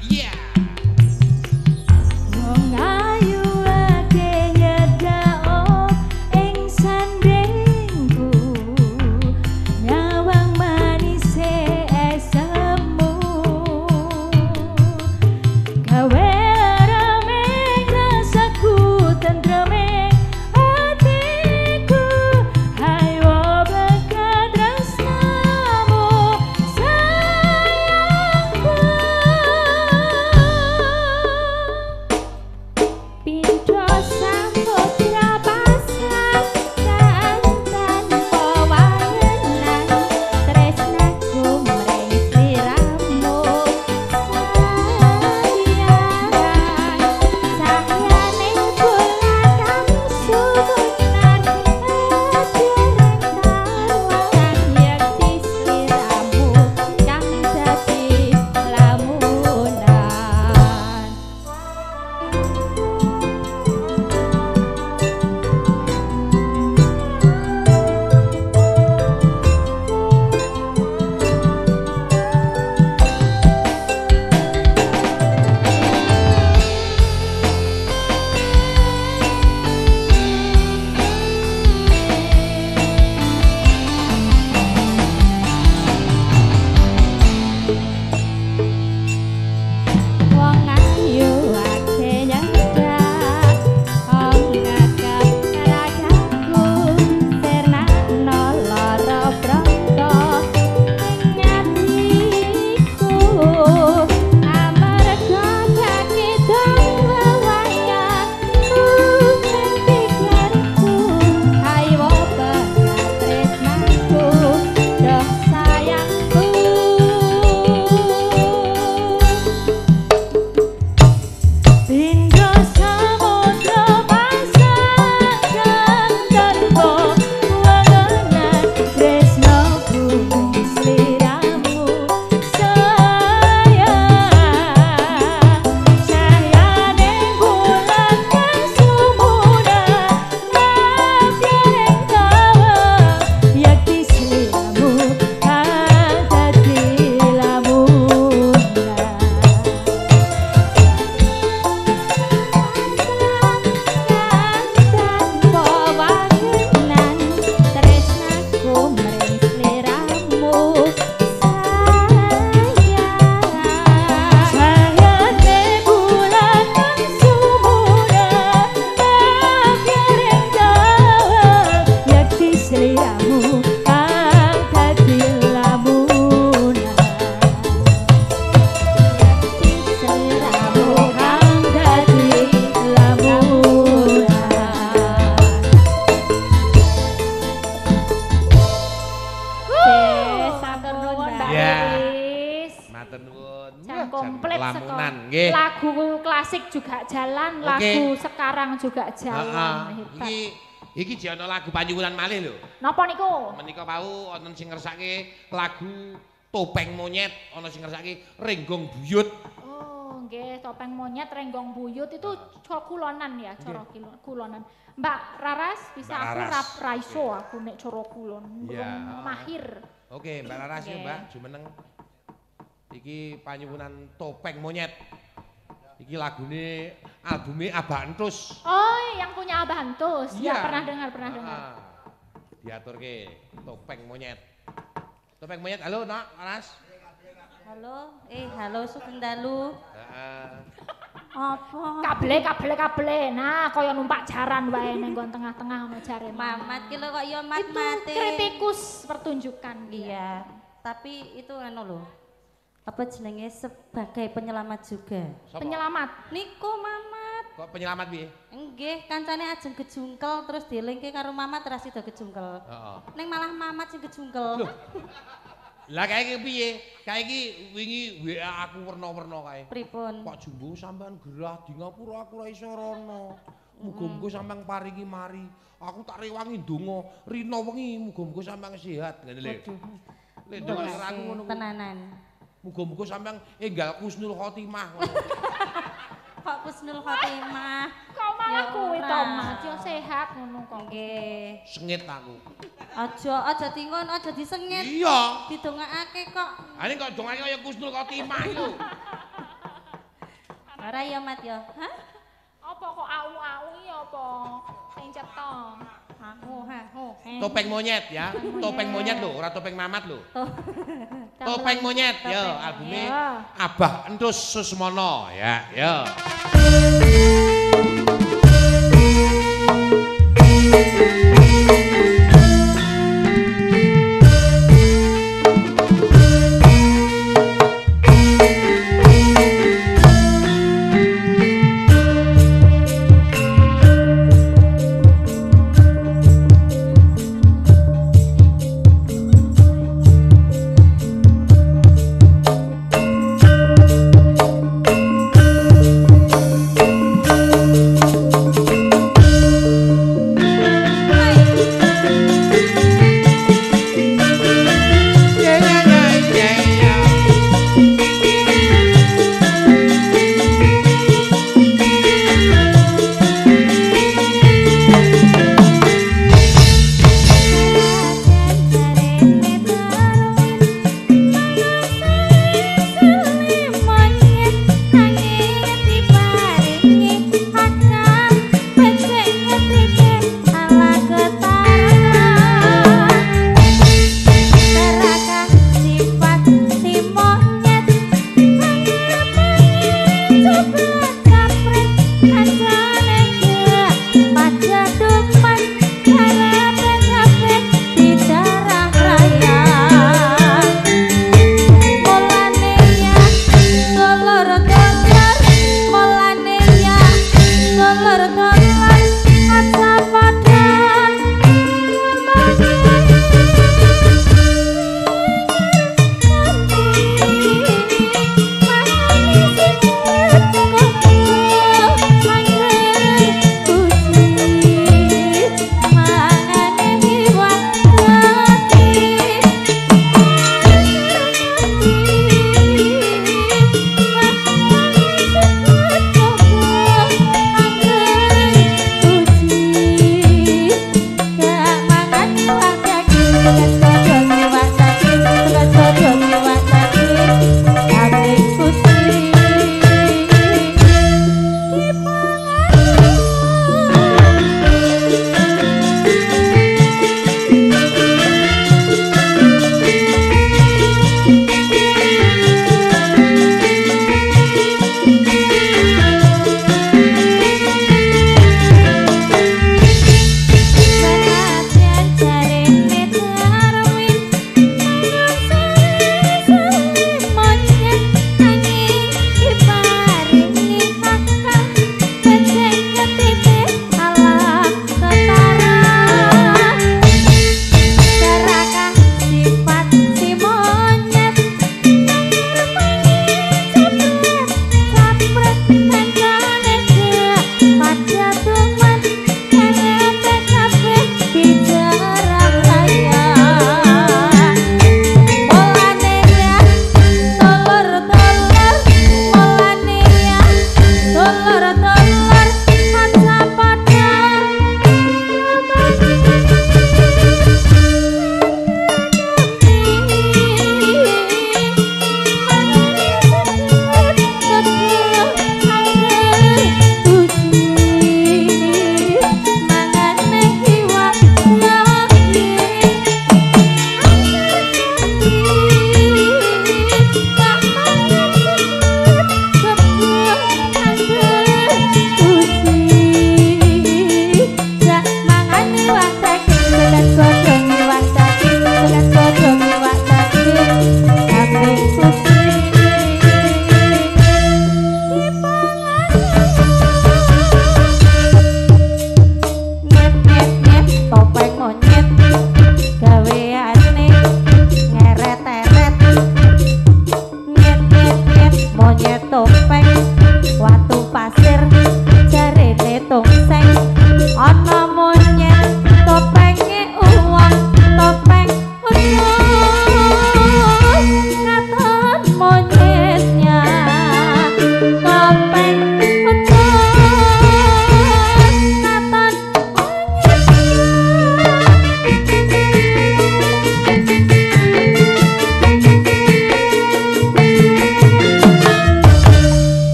Iki jek ana lagu panyuwunan malih lho. Napa niku? Menika wau wonten sing ngersake lagu Topeng Monyet, ana sing ngersake Renggong Buyut. Oh, nggih, topeng monyet renggong buyut itu kulonan ya, cara kulonan. Mbak Raras bisa Mbak aku Raras. rap raiso aku nek cara kulon. Belum mahir. Oke, Mbak Laras ya. Mbak, jumeneng. Iki panyuwunan Topeng Monyet. Iki lagune albume Abah Entus. Oh, yang punya Abah Antus. Iya. Ya, pernah dengar, pernah dengar. Ah, Diaturke Topeng Monyet. Topeng Monyet, halo Nak, Laras. Halo, eh halo Sugeng Dalu. Heeh. Apa? Kable, kable, kable. Nah, kaya numpak jaran wae ning tengah-tengah ono jare. Mamat ki lho kok ya Itu mat-mate. kritikus pertunjukan. Iya, tapi itu anu loh. Apa jenenge sebagai penyelamat juga. Sopo? Penyelamat. Niku Mamat. Kok penyelamat piye? Nggih, kancane ajeng kejungkel terus dilingke karo Mamat terus sida kejungkel. Heeh. Ning malah Mamat sing kejungkel. Loh. Lah kae iki piye? Kae iki wingi WA aku werna-werna kae. Pripun? Pak Jumbo sampean gerah di ngapura aku ora iso rono. Muga-muga sampean paringi mari. Aku tak rewangi ndonga rina wengi muga-muga sampean sehat ngene lho. Waduh. Lek ndonga aku ngono. Tenanan. Muga-muga sampean enggal kusnul khotimah. Kok Kusnul Khotimah. Kau malah kuwi to, Mas. Yo sehat ngono kok. Nggih. Sengit aku. Aja aja tingon, aja disengit. Iya. Didongakake kok. Ane kok dongane kaya kusnul khotimah lho. Ora ya Mat ya. Hah? Apa kok au-au iki apa? Sing cetha. Aku ha ho. Topeng monyet ya. Topeng monyet lho, ora topeng mamat lho. Tuh. Topeng monyet ya monyet. albume. Abah Entus Susmono ya. Ya. Hai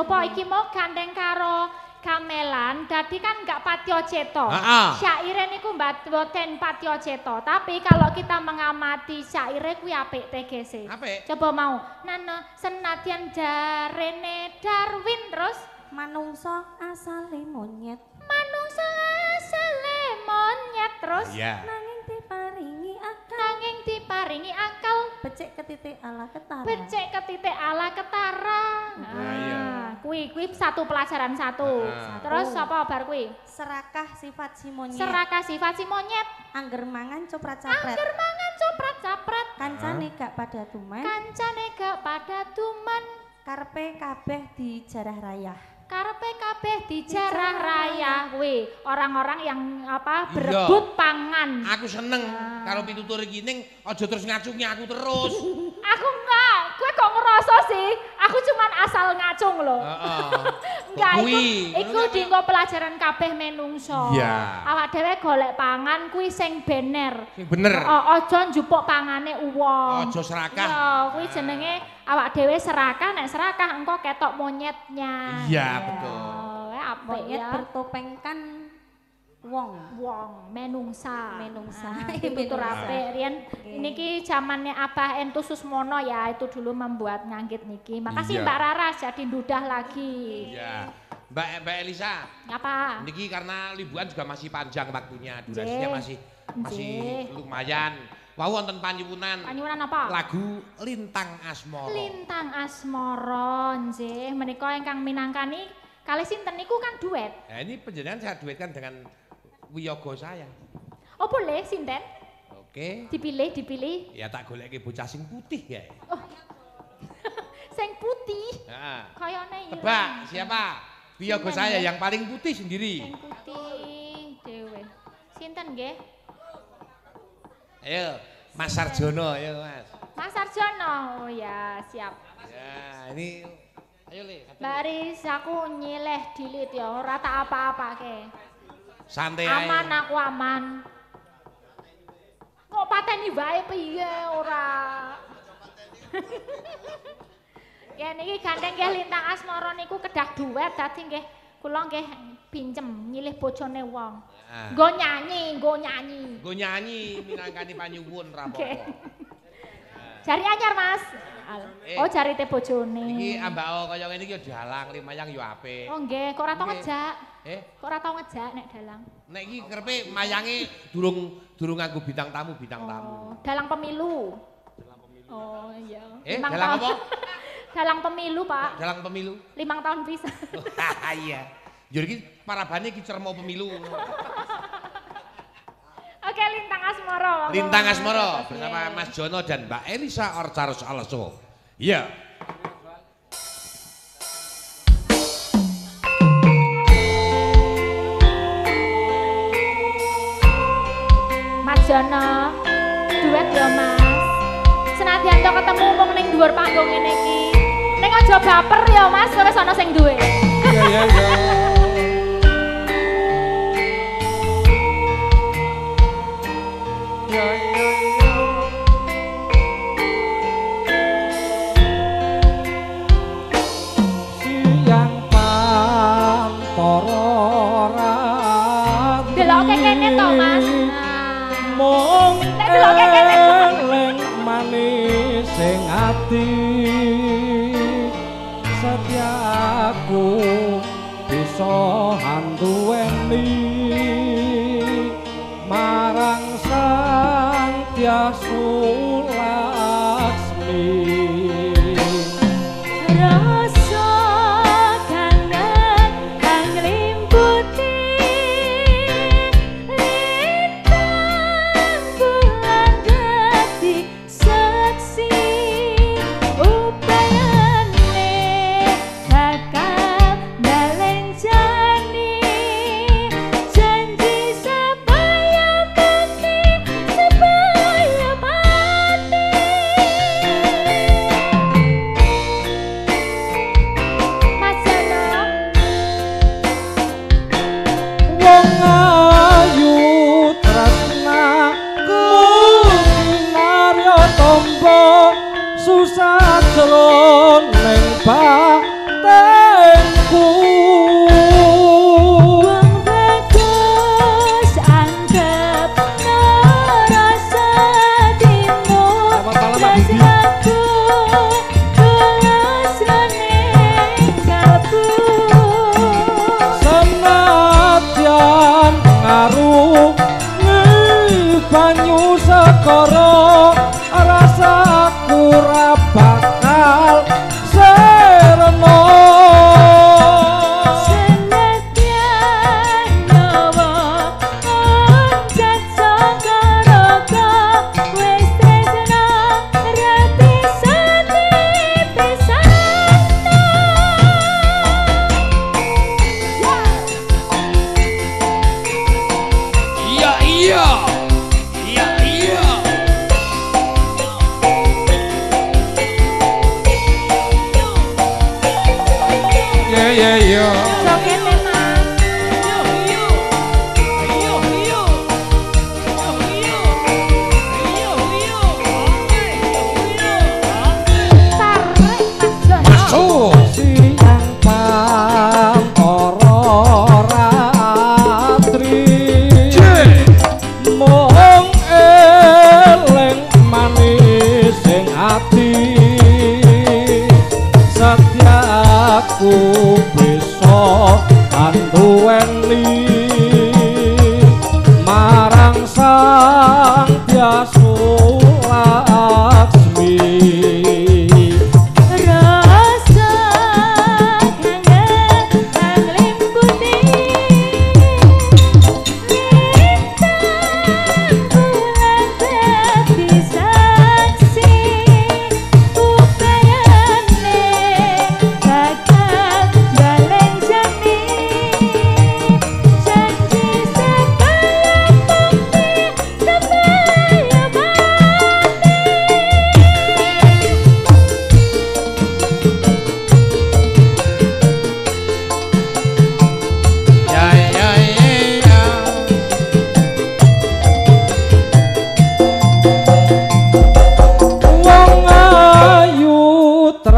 Coba iki mau gandeng karo gamelan, dadi kan gak patio ceto. Heeh. Syaire niku mboten patio ceto, tapi kalau kita mengamati syaire kuwi apik TGC. Apik. Coba mau. Nana senadyan jarene Darwin terus Manungsa asale monyet manungsa asale monyet terus Iya. Nanging diparingi akal becik ketitik ala ketara. becek ke titik ala ketara. Nah, iya. Ah, Kuwi kuwi satu pelajaran satu. Ah. Terus Satu. apa bar kuwi? Serakah sifat si monyet. Serakah sifat si monyet. Angger mangan coprat-capret. Angger mangan coprat-capret. Kancane gak pada tumen. Kancane gak pada tuman. Karepe kabeh dijarah rayah. Karepe kabeh dijarah raya kuwi orang-orang yang apa berebut pangan. Aku seneng Ah. karo pitutur iki ning aja terus ngacungi aku terus. Aku enggak, gue kok ngerasa sih, aku cuman asal ngacung loh. Heeh. Enggak, Kok iku, kuwi? iku dienggo pelajaran kabeh menungso. Iya. Awak dhewe golek pangan kuwi sing bener. Sing bener. Oh, aja njupuk pangane uwong. Aja serakah. Iya, kuwi jenenge awak dhewe serakah, nek serakah engko ketok monyetnya. Iya, betul. Oh, apik Monyet ya. bertopeng kan wong. Wong menungsa. Menungsa. Ah, itu apik. Rian niki zamannya Abah Entu Susmono ya, itu dulu membuat nganggit niki. Makasih Iya. Mbak Raras jadi dudah lagi. Iya. Mbak Mbak Elisa, Apa? niki karena liburan juga masih panjang waktunya, durasinya masih masih lumayan. Wau wonten panyuwunan Panyuwunan apa? lagu Lintang Asmara. Lintang Asmara nggih menika ingkang minangkani kali sinten niku kan duet. Nah, ini penjenengan saya duetkan dengan Wiyogo saya. Oh boleh sinten? Oke. Dipilih, dipilih. Ya tak goleki bocah sing putih ya. Sing putih. Nah, Kayane ireng. tebak siapa? Wiyogo saya ya? yang paling putih sendiri. Sing putih dhewe. Sinten nggih? Ayo, Mas Sarjono, ayo Mas. Mas Arjono. Oh ya, siap. Ya, ini ayo Le. Baris aku nyileh dilit ya, ora tak apa-apa ke. Santai. Aman aku aman. Kok pateni wae piye ora? ya niki gandeng nggih lintang asmara niku kedah duet dadi nggih kula nggih pinjem nyilih bojone wong. Ah. Nggo nyanyi, nggo nyanyi. Gue nyanyi minangkani panyuwun ra Oke. apa-apa. Jari anyar, Mas. Eh. Oh, jari te bojone. Iki ambak kaya ngene iki ya dalang limayang ya apik. Oh, nggih, kok ora tau ngejak. Eh, Kok ora tau ngejak nek dalang. nek iki kerepe mayange durung durung nganggo bintang tamu, bintang tamu. Oh, dalang pemilu. Oh iya. Eh, Limang dalang apa? dalang pemilu, Pak. Dalang pemilu. Limang tahun bisa. Oh, iya. Jur iki parabane iki cermo pemilu. Oke, Lintang Asmoro. Lintang. Asmoro bersama. Mas Jono dan Mbak Elisa Orcarus Also. Iya. Mas Jono. Duet ya, Mas. Senadyan to ketemu mung ning dhuwur panggung ngene iki. Ning aja baper ya, Mas, wis ana sing duwe. Ya ya ya. Mung kene. eling manis sing ati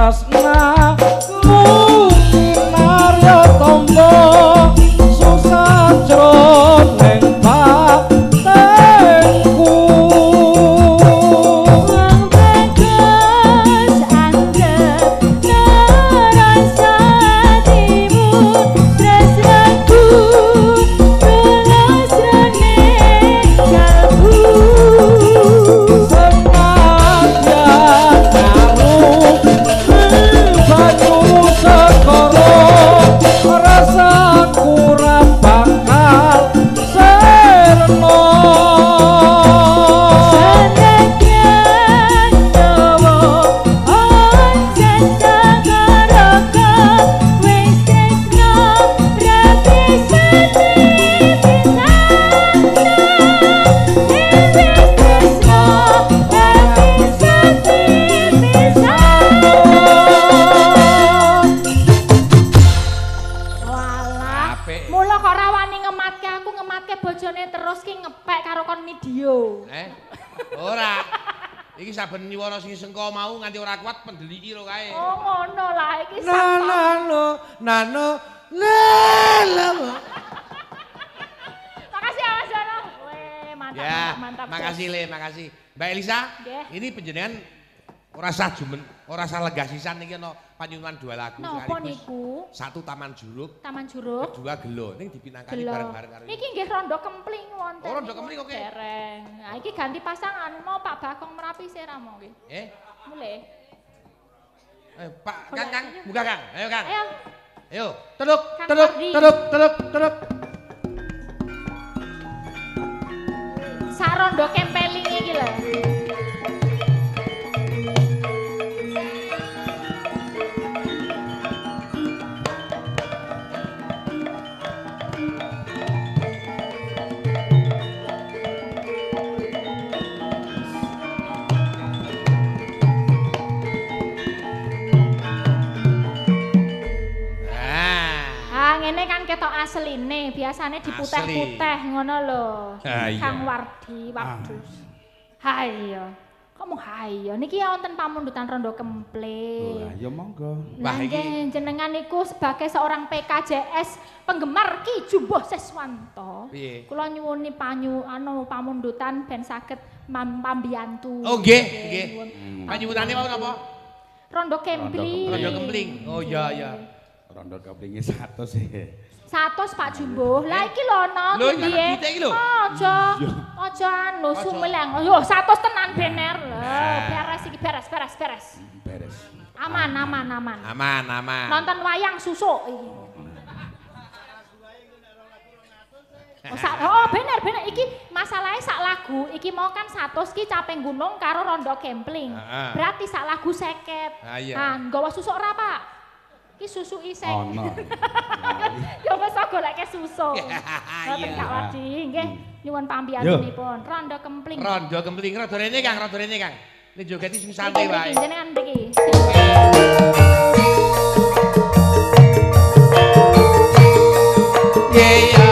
has ora sah jumen, ora sah lega sisan iki ana panyuwunan dua lagu Napa niku? Satu Taman Juruk, Taman Juruk. kedua Gelo. Ning dipinangkani bareng-bareng karo Niki nggih rondo kempling wonten. Oh, rondo kempling, oke. Dereng. Nah, iki ganti pasangan mau Pak Bakong Merapi Seramo nggih. Eh, Mulai. eh Pak Kang Kang, buka Kang. Ayo Kang. Ayo. Ayo, teluk, teluk, teluk, teluk, teluk. Sak rondo kempeling iki lho. Ketok asline, biasane diputeh-puteh ngono lho. Ah. Kang Wardi, Wadus. Ha iya. Kok mung ha iya? Niki wonten pamundutan rondo kempling. ya monggo. Wah, iki- jenengan niku sebagai seorang PKJS penggemar Ki Jumbo Seswanto. Piye? Kula nyuwuni panyu anu pamundutan ben saged mam- pambiyantu. Oh, nggih, nggih. nyuwun. Panyuwunane mau napa? Rondo kempling. Rondo kempling. Oh iya iya. Rondo keplinge 100 e. Satus Pak Jumbo. Lah iki lho ana iki piye? Aja. Aja anu sumeleng. Yo satus tenan bener. Lho, Nah. beres iki beres beres beres. Beres. Aman aman aman. Aman, aman. Nonton wayang susuk iki. Oh, sak, oh bener bener iki masalahnya sak lagu iki mau kan satu ki capeng gunung karo rondo Heeh. berarti sak lagu seket Ah, iya. nah nggawa susu ora pak iki susu iseng Ono. ya wis aku golek susu Iya. Boten gak wedi nggih nyuwun Yo. pambiyantunipun rondo kempling Rondo kempling rada rene Kang, rada rene Kang. Nek jogeti sing santai wae. jenengan mriki Yeah, yeah,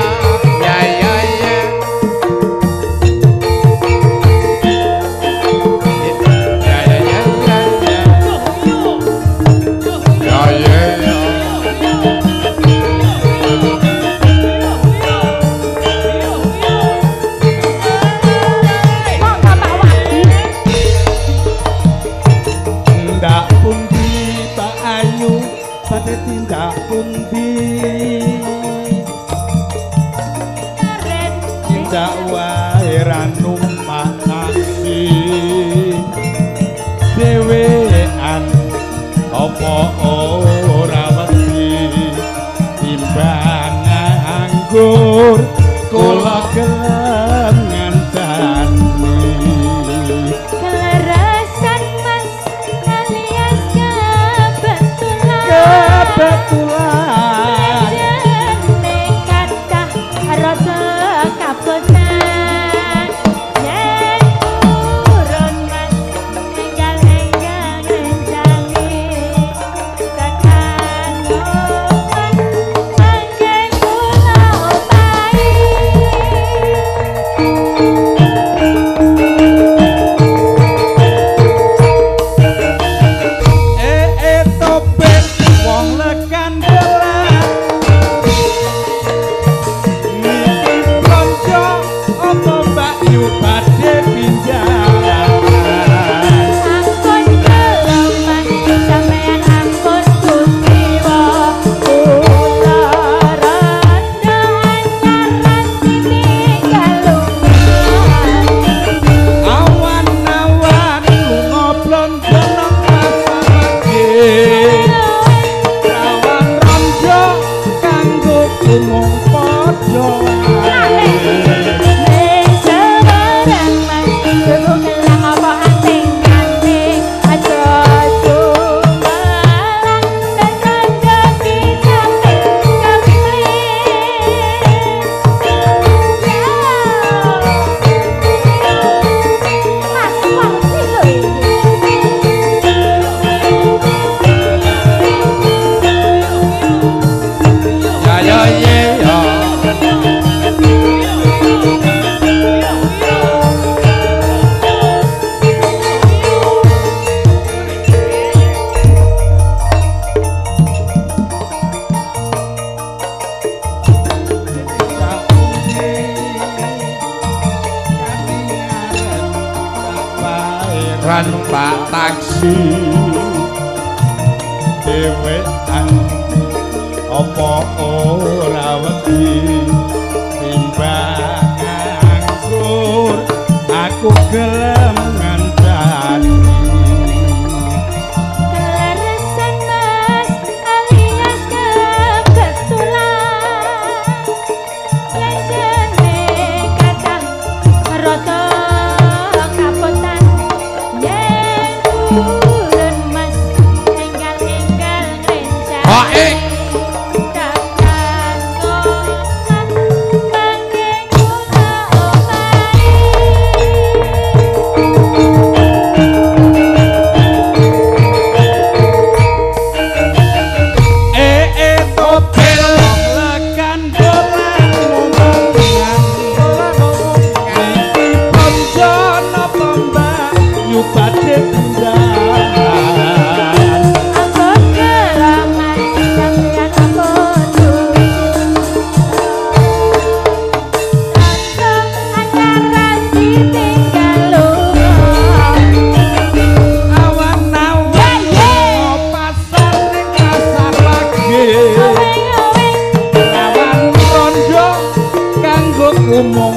chegou.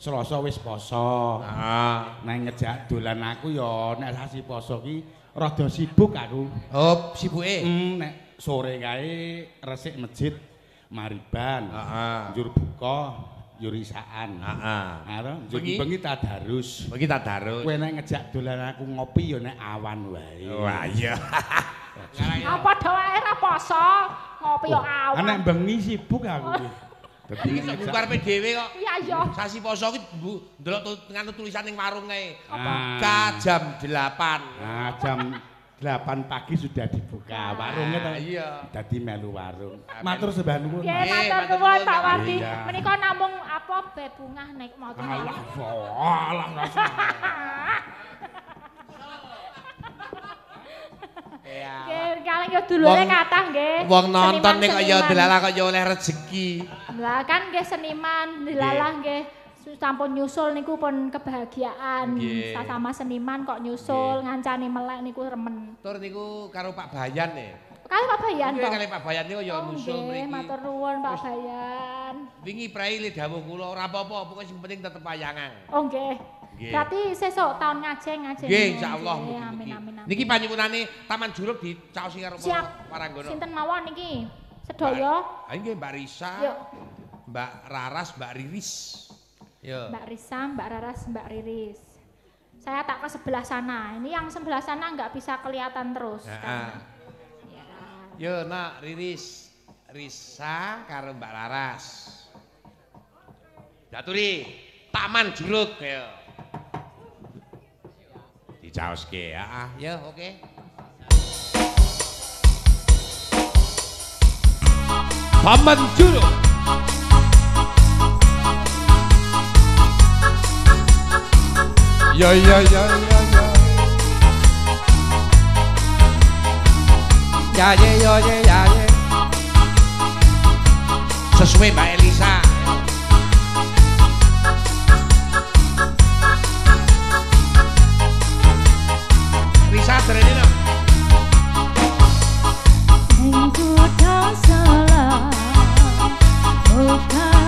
Selasa wis poso. Heeh. Nang ngejak dolan aku ya nek sasi poso ki rada sibuk aku. Oh, sibuke. Hmm, nek sore kae resik masjid mariban. Heeh. Njur buka yurisaan. Heeh. Aro Bengi? bengi tadarus. Bagi tadarus. Kowe nek ngejak dolan aku ngopi ya nek awan wae. Wah, iya. Apa doae ra poso? Ngopi yo Ah, awan. nek bengi sibuk aku ki. Dadi Iki sak ngejak- karepe dhewe kok. Iya iya. Sasi poso ki bu, ndelok nganu tulisan ning warung kae. Ah. Ka jam 8. Nah, jam 8 pagi sudah dibuka warungnya to. Iya. Dadi melu warung. Ah, Matur sembah nuwun. Nggih, matur nuwun Pak Wardi. Menika namung apa bebungah naik motor. Alah, alah rasa. Iya. Nggih, kaleng yo dulure Wong- kathah nggih. Wong nonton nek kaya Seniman-seniman. delalah kaya oleh rezeki. Lah kan nggih seniman, dilalah nggih sampun nyusul niku pun kebahagiaan. Nggih. Sesama seniman kok nyusul ngancani melek niku remen. Tur niku karo Pak Bayan nih. Kali Pak Bayan Nggih kok. kali Pak Bayan niku ya Oh, nggih, mriki. matur nuwun Pak Bayan. Wingi prai le dawuh kula ora apa-apa, pokoke sing penting tetep wayangan. Oh nggih. Nggih. Berarti sesuk tahun ngajeng ngajeng. Nggih, insyaallah mugi-mugi. Amin amin amin. Niki panyuwunane Taman Juruk dicaosi karo Siap. Waranggono. Sinten mawon niki? Sedaya. Ah nggih Mbak Risa, Yuk, Mbak Raras, Mbak Riris. Yo. Mbak Risa, Mbak Raras, Mbak Riris. Saya tak ke sebelah sana. Ini yang sebelah sana nggak bisa kelihatan terus. Karena- Ya. Yo nak Riris. Risa karo Mbak Laras. Daturi Taman Juruk yo. Dicaoske ya. Ah, yo oke. Taman Juruk. Ya ya ya ya ya. Ya ya ya ya ya ya. Sesuai Mbak Elisa. Risa terene no. Suka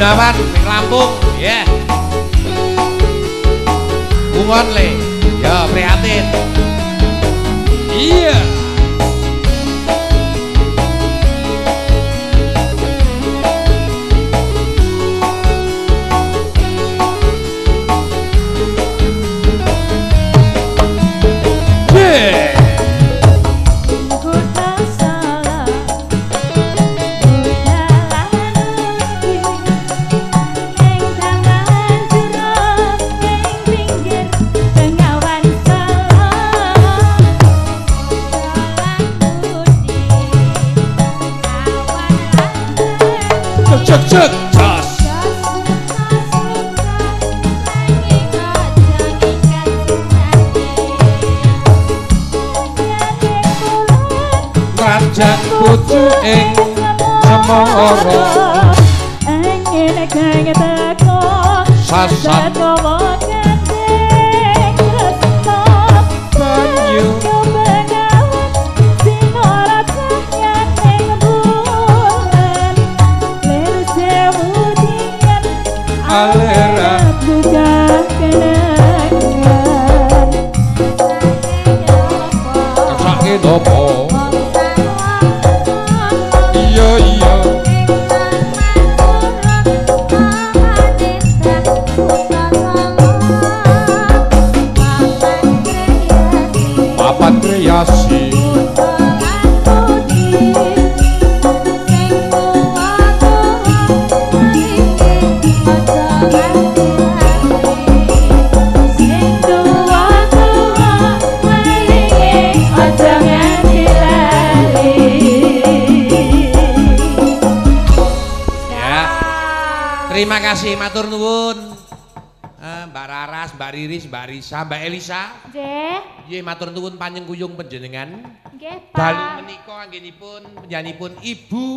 Gunawan ning Lampung, ya. Bungon le. Pucu ing cemara sasat banyu alera kesake nopo terima kasih matur nuwun Eh, Mbak Raras, Mbak Riris, Mbak Risa, Mbak Elisa Nggih, Nggih matur nuwun panjenengan panjenengan nggih, Dalu Pak. menika anggenipun panjenenganipun Ibu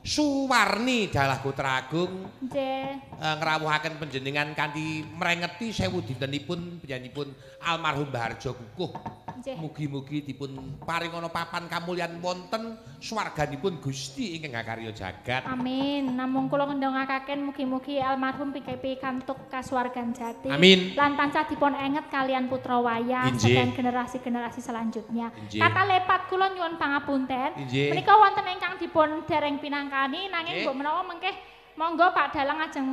Suwarni Dalah Putra Agung Nggih. eh, ngrawuhaken panjenengan kanthi mrengeti sewu dintenipun panjenenganipun almarhum Mbah Harjo Kukuh. Mugi-mugi dipun paringana papan kamulyan wonten swarganipun Gusti ingkang ngakarya jagat. Amin. Namung kula ngendongakaken mugi-mugi almarhum PKP kantuk kasuwargan jati. Amin. Lan tansah dipun enget kalian putra wayah saking generasi-generasi selanjutnya. Injih. Kata lepat kula nyuwun pangapunten. Menika wonten ingkang dipun dereng pinangkani nanging mbok menawa mengke monggo Pak Dalang ajeng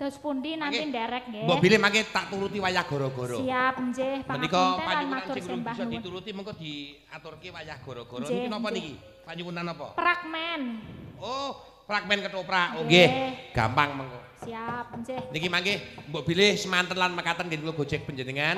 dos pundi nanti nderek nggih. Mbok bilih mangke tak turuti wayah gara-gara. Siap nggih Menika pangapunten lan panyuwunan matur sing belum sembah bisa nuwun. dituruti mengko diaturke wayah gara-gara. Nggih, Niki napa niki? Panyuwunan apa? Fragmen. Oh, fragmen ketoprak. Oh nggih, gampang mengko. Siap nggih. Niki mangke mbok bilih semanten lan mekaten nggih kula gojek panjenengan.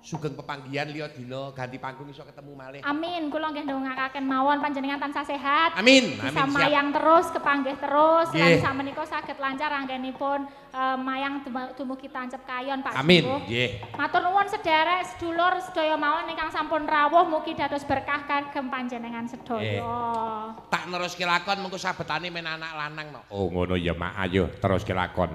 Sugeng pepanggihan liya dina ganti panggung iso ketemu malih. Amin, kula nggih ndongakaken mawon panjenengan tansah sehat. Amin. Bisa Amin siap. mayang terus, kepanggih terus, lan Nggih. samenika saged lancar anggenipun eh, mayang dum- dumugi tancep kayon Pak Amin. Nggih. Matur nuwun sedherek, sedulur, sedaya mawon ingkang sampun rawuh mugi dados berkah kagem panjenengan sedaya. Tak neruske lakon mengko sabetane men anak lanang no. Oh ngono ya Mak ayo teruske lakon.